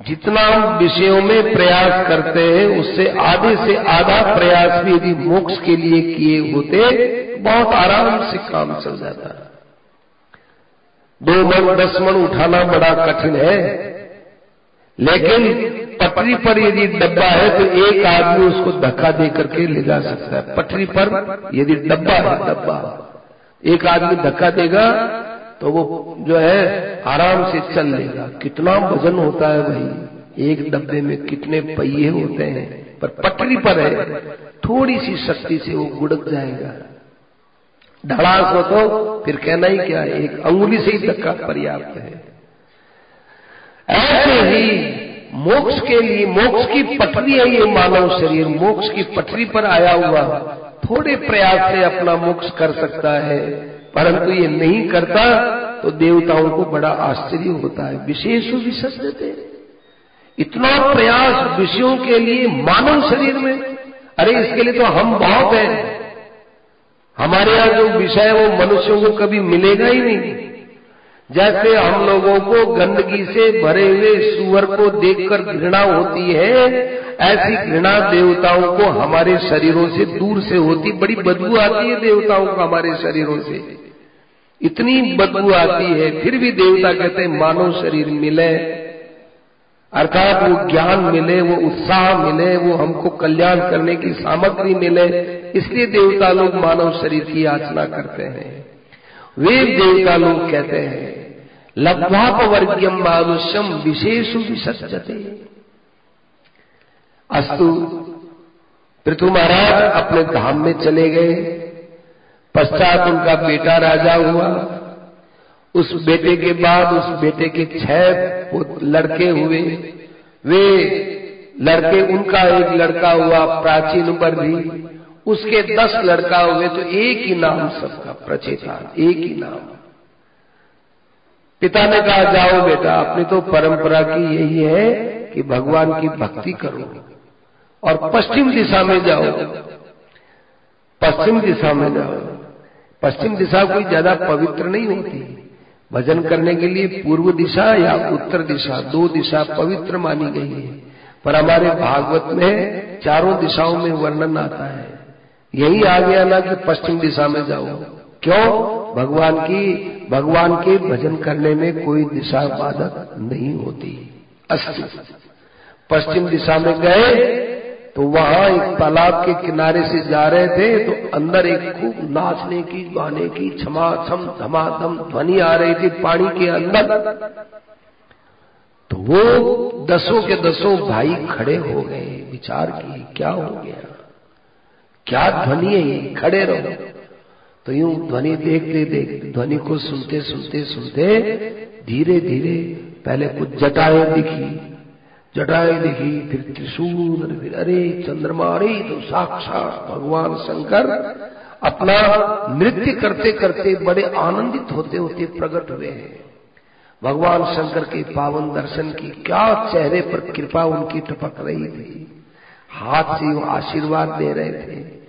जितना हम विषयों में प्रयास करते हैं, उससे आधे से आधा प्रयास भी यदि मोक्ष के लिए किए होते, बहुत आराम से काम चल जाता। दो मन, दस मन उठाना बड़ा कठिन है। लेकिन पटरी पर यदि डब्बा है तो एक आदमी उसको धक्का दे करके ले जा सकता है। पटरी पर यदि डब्बा है, डब्बा। एक आदमी धक्का देगा तो वो जो है, आराम से चल लेगा। कितना वज़न होता है भाई? एक डब्बे में कितने पहिए होते हैं? पर पटरी पर है, थोड़ी सी शक्ति से वो गुड़क जाएगा। ढड़ास हो तो फिर कहना ही क्या एक अंगुली से ही धक्का पर्याप्त है। ऐसे ही मोक्ष के लिए मोक्ष की पटरी है ये मानव शरीर मोक्ष की पटरी पर आया हुआ थोड़े प्रयास से अपना मोक्ष कर सकता है परंतु ये नहीं करता तो देवताओं को बड़ा आश्चर्य होता है विशेष विशेष देते इतना प्रयास विषयों के लिए मानव शरीर में अरे इसके लिए तो हम बहुत हैं। हमारे यहाँ जो विषय है वो मनुष्यों को कभी मिलेगा ही नहीं। जैसे हम लोगों को गंदगी से भरे हुए सुअर को देखकर घृणा होती है, ऐसी घृणा देवताओं को हमारे शरीरों से दूर से होती, बड़ी बदबू आती है देवताओं को हमारे शरीरों से। इतनी बदबू आती है, फिर भी देवता कहते हैं, मानव शरीर मिले। अर्थात वो ज्ञान मिले, वो उत्साह मिले, वो हमको कल्याण करने की सामग्री मिले। इसलिए देवता लोग मानव शरीर की याचना करते हैं। वे देवता लोग कहते हैं लब्धाप वर्ग्यम मानुष्यम विशेष विसजते अस्तु पृथु महाराज अपने धाम में चले गए। पश्चात उनका बेटा राजा हुआ। उस बेटे के बाद उस बेटे के छह लड़के हुए। वे लड़के, उनका एक लड़का हुआ प्राचीन पर भी उसके दस लड़का हुए तो एक ही नाम सबका प्रचेता, एक ही नाम। पिता ने कहा, जाओ बेटा, अपनी तो परंपरा की यही है कि भगवान की भक्ति करो और पश्चिम दिशा में जाओ। पश्चिम दिशा में जाओ। पश्चिम दिशा कोई ज़्यादा पवित्र नहीं होती। भजन करने के लिए पूर्व दिशा या उत्तर दिशा, दो दिशा पवित्र मानी गई है। पर हमारे भागवत में चारों दिशाओं में वर्णन आता है। यही आ गया ना कि पश्चिम दिशा में जाओ। क्यों? भगवान की, भगवान के भजन करने में कोई दिशा बाधक नहीं होती। अस्त। पश्चिम दिशा में गए तो वहाँ एक तालाब के किनारे से जा रहे थे तो अंदर एक खूब नाचने की, गाने की छमा छम धमाधम ध्वनि आ रही थी पानी के अंदर। तो वो दसों के दसों भाई खड़े हो गए, विचार किए, क्या हो गया? क्या ध्वनि है खड़े रहो। तो यूँ ध्वनि देखते देखते, ध्वनि को सुनते सुनते सुनते धीरे धीरे पहले कुछ जटाएँ दिखी जटाएँ दिखी, फिर त्रिशूल, फिर अरे चंद्रमा, अरे तो साक्षात भगवान शंकर अपना नृत्य करते करते बड़े आनंदित होते होते प्रकट हुए हैं। भगवान शंकर के पावन दर्शन की क्या चेहरे पर कृपा उनकी टपक रही थी। हाथ से वो आशीर्वाद दे रहे थे।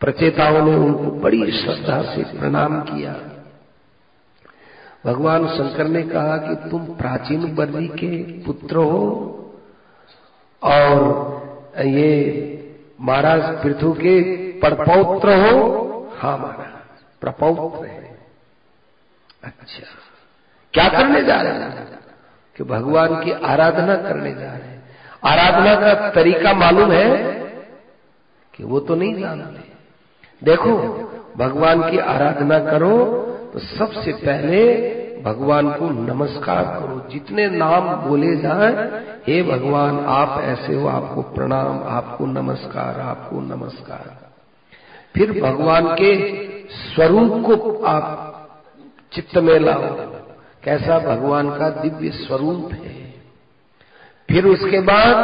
प्रचेताओं ने उनको बड़ी श्रद्धा से प्रणाम किया। भगवान शंकर ने कहा कि तुम प्राचीन वर्णी के पुत्र हो और ये महाराज पृथु के परपौत्र हो। हाँ महाराज, प्रपौत्र है। अच्छा क्या करने जा रहे हैं? कि भगवान की आराधना करने जा रहे हैं। आराधना का तरीका मालूम है कि वो तो नहीं जानते। देखो, भगवान की आराधना करो तो सबसे पहले भगवान को नमस्कार करो। जितने नाम बोले जाए, हे भगवान, आप ऐसे हो, आपको प्रणाम, आपको नमस्कार आपको नमस्कार। फिर भगवान के स्वरूप को आप चित्त में लाओ। कैसा? भगवान का दिव्य स्वरूप है। फिर उसके बाद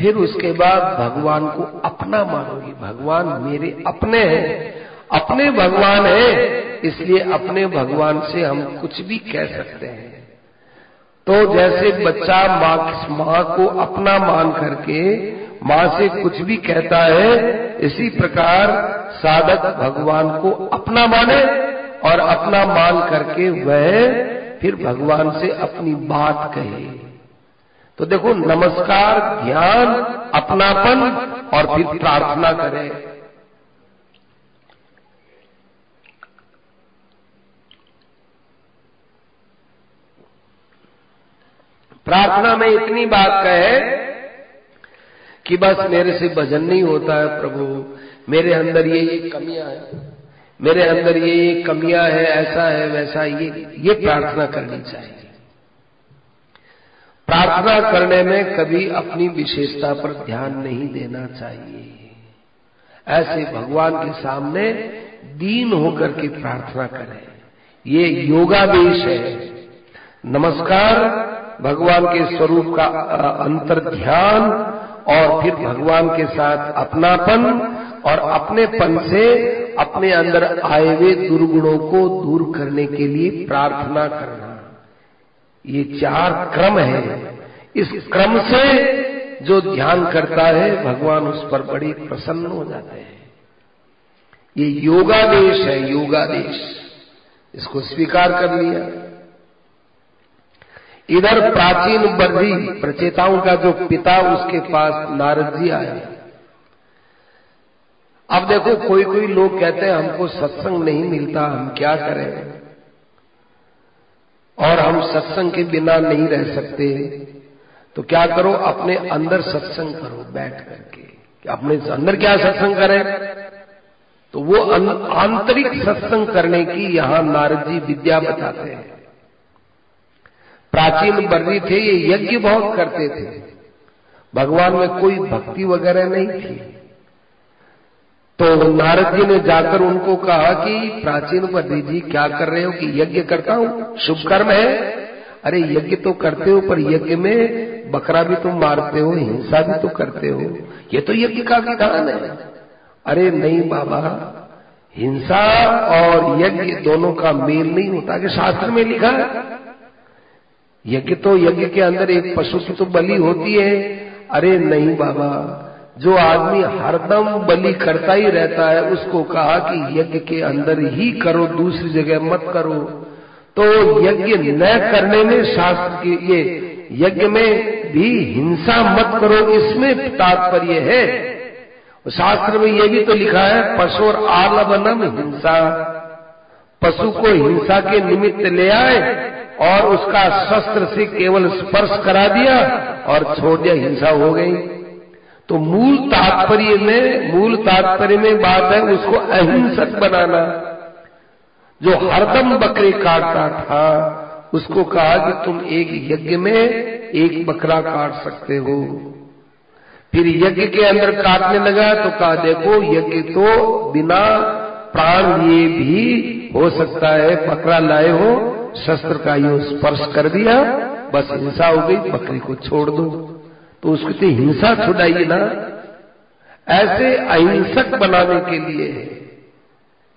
फिर उसके बाद भगवान को अपना मानोगी। भगवान मेरे अपने हैं। अपने भगवान है, इसलिए अपने भगवान से हम कुछ भी कह सकते हैं। तो जैसे बच्चा माँ माँ को अपना मान करके माँ से कुछ भी कहता है, इसी प्रकार साधक भगवान को अपना माने और अपना मान करके वह फिर भगवान से अपनी बात कहे। तो देखो, नमस्कार ध्यान अपनापन और फिर प्रार्थना करें। प्रार्थना में इतनी बात कहे कि बस मेरे से भजन नहीं होता है प्रभु। मेरे अंदर ये ये कमियाँ हैं। मेरे अंदर ये ये कमियाँ है, ऐसा है, वैसा ये ये प्रार्थना करनी चाहिए। प्रार्थना करने में कभी अपनी विशेषता पर ध्यान नहीं देना चाहिए। ऐसे भगवान के सामने दीन होकर के प्रार्थना करें। ये योगादेश है। नमस्कार, भगवान के स्वरूप का अंतर ध्यान और फिर भगवान के साथ अपनापन और अपनेपन से अपने अंदर आए हुए दुर्गुणों को दूर करने के लिए प्रार्थना करना। ये चार क्रम है। इस क्रम से जो ध्यान करता है, भगवान उस पर बड़े प्रसन्न हो जाते हैं। ये योगादेश है, योगादेश। इसको स्वीकार कर लिया। इधर प्राचीन बर्धी प्रचेताओं का जो पिता, उसके पास नारद जी आए। अब देखो कोई कोई लोग कहते हैं, हमको सत्संग नहीं मिलता, हम क्या करें? और हम सत्संग के बिना नहीं रह सकते। तो क्या करो, अपने अंदर सत्संग करो, बैठ करके। अपने अंदर क्या सत्संग करें? तो वो आंतरिक सत्संग करने की यहाँ नारद जी विद्या बताते हैं। प्राचीन बर्री थे, ये यज्ञ बहुत करते थे। भगवान में कोई भक्ति वगैरह नहीं थी। तो नारद जी ने जाकर उनको कहा कि प्राचीन बर्री जी क्या कर रहे हो कि यज्ञ करता हूँ? शुभ कर्म है। अरे यज्ञ तो करते हो, पर यज्ञ में बकरा भी तुम मारते हो, हिंसा भी तो करते हो। ये तो यज्ञ का विधान है। अरे नहीं बाबा, हिंसा और यज्ञ दोनों का मेल नहीं होता कि शास्त्र में लिखा है। यज्ञ तो यज्ञ के अंदर एक पशु की तो बलि होती है। अरे नहीं बाबा जो आदमी हरदम बलि करता ही रहता है, उसको कहा कि यज्ञ के अंदर ही करो, दूसरी जगह मत करो। तो यज्ञ न करने में शास्त्र के ये यज्ञ में भी हिंसा मत करो, इसमें तात्पर्य है। शास्त्र में ये भी तो लिखा है, पशु और आलबनम हिंसा। पशु को हिंसा के निमित्त ले आए और उसका शस्त्र से केवल स्पर्श करा दिया और छोड़ दिया, हिंसा हो गई। तो मूल तात्पर्य में, मूल तात्पर्य में बात है उसको अहिंसक बनाना। जो हरदम बकरे काटता था, उसको कहा कि तुम एक यज्ञ में एक बकरा काट सकते हो। फिर यज्ञ के अंदर काटने लगा तो कहा, देखो, यज्ञ तो बिना प्राण लिए भी हो सकता है। बकरा लाए हो, शस्त्र का यो स्पर्श कर दिया, बस हिंसा हो गई, बकरी को छोड़ दो। तो उसको तो हिंसा छुड़ाइए ना। ऐसे अहिंसक बनाने के लिए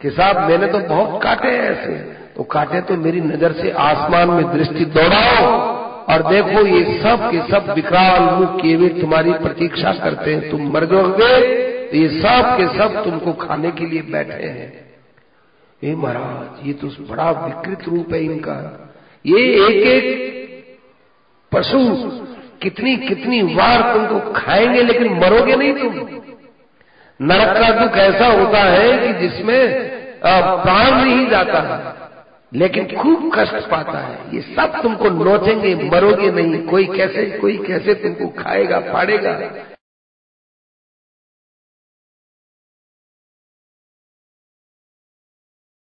कि साहब, मैंने तो बहुत काटे हैं ऐसे। तो काटे तो मेरी नज़र से आसमान में दृष्टि दौड़ाओ और देखो ये सब के सब विकराल मुख किए हुए तुम्हारी प्रतीक्षा करते हैं। तुम मर जाओगे तो ये सब के सब तुमको खाने के लिए बैठे हैं। हे महाराज, ये तो बड़ा विकृत रूप है इनका। ये एक एक पशु कितनी कितनी बार तुमको खाएँगे लेकिन मरोगे नहीं तुम? नरक का दुख ऐसा होता है कि जिसमें प्राण नहीं जाता है, लेकिन खूब कष्ट पाता है। ये सब तुमको नोचेंगे, मरोगे नहीं। कोई कैसे कोई कैसे तुमको खाएगा, फाड़ेगा?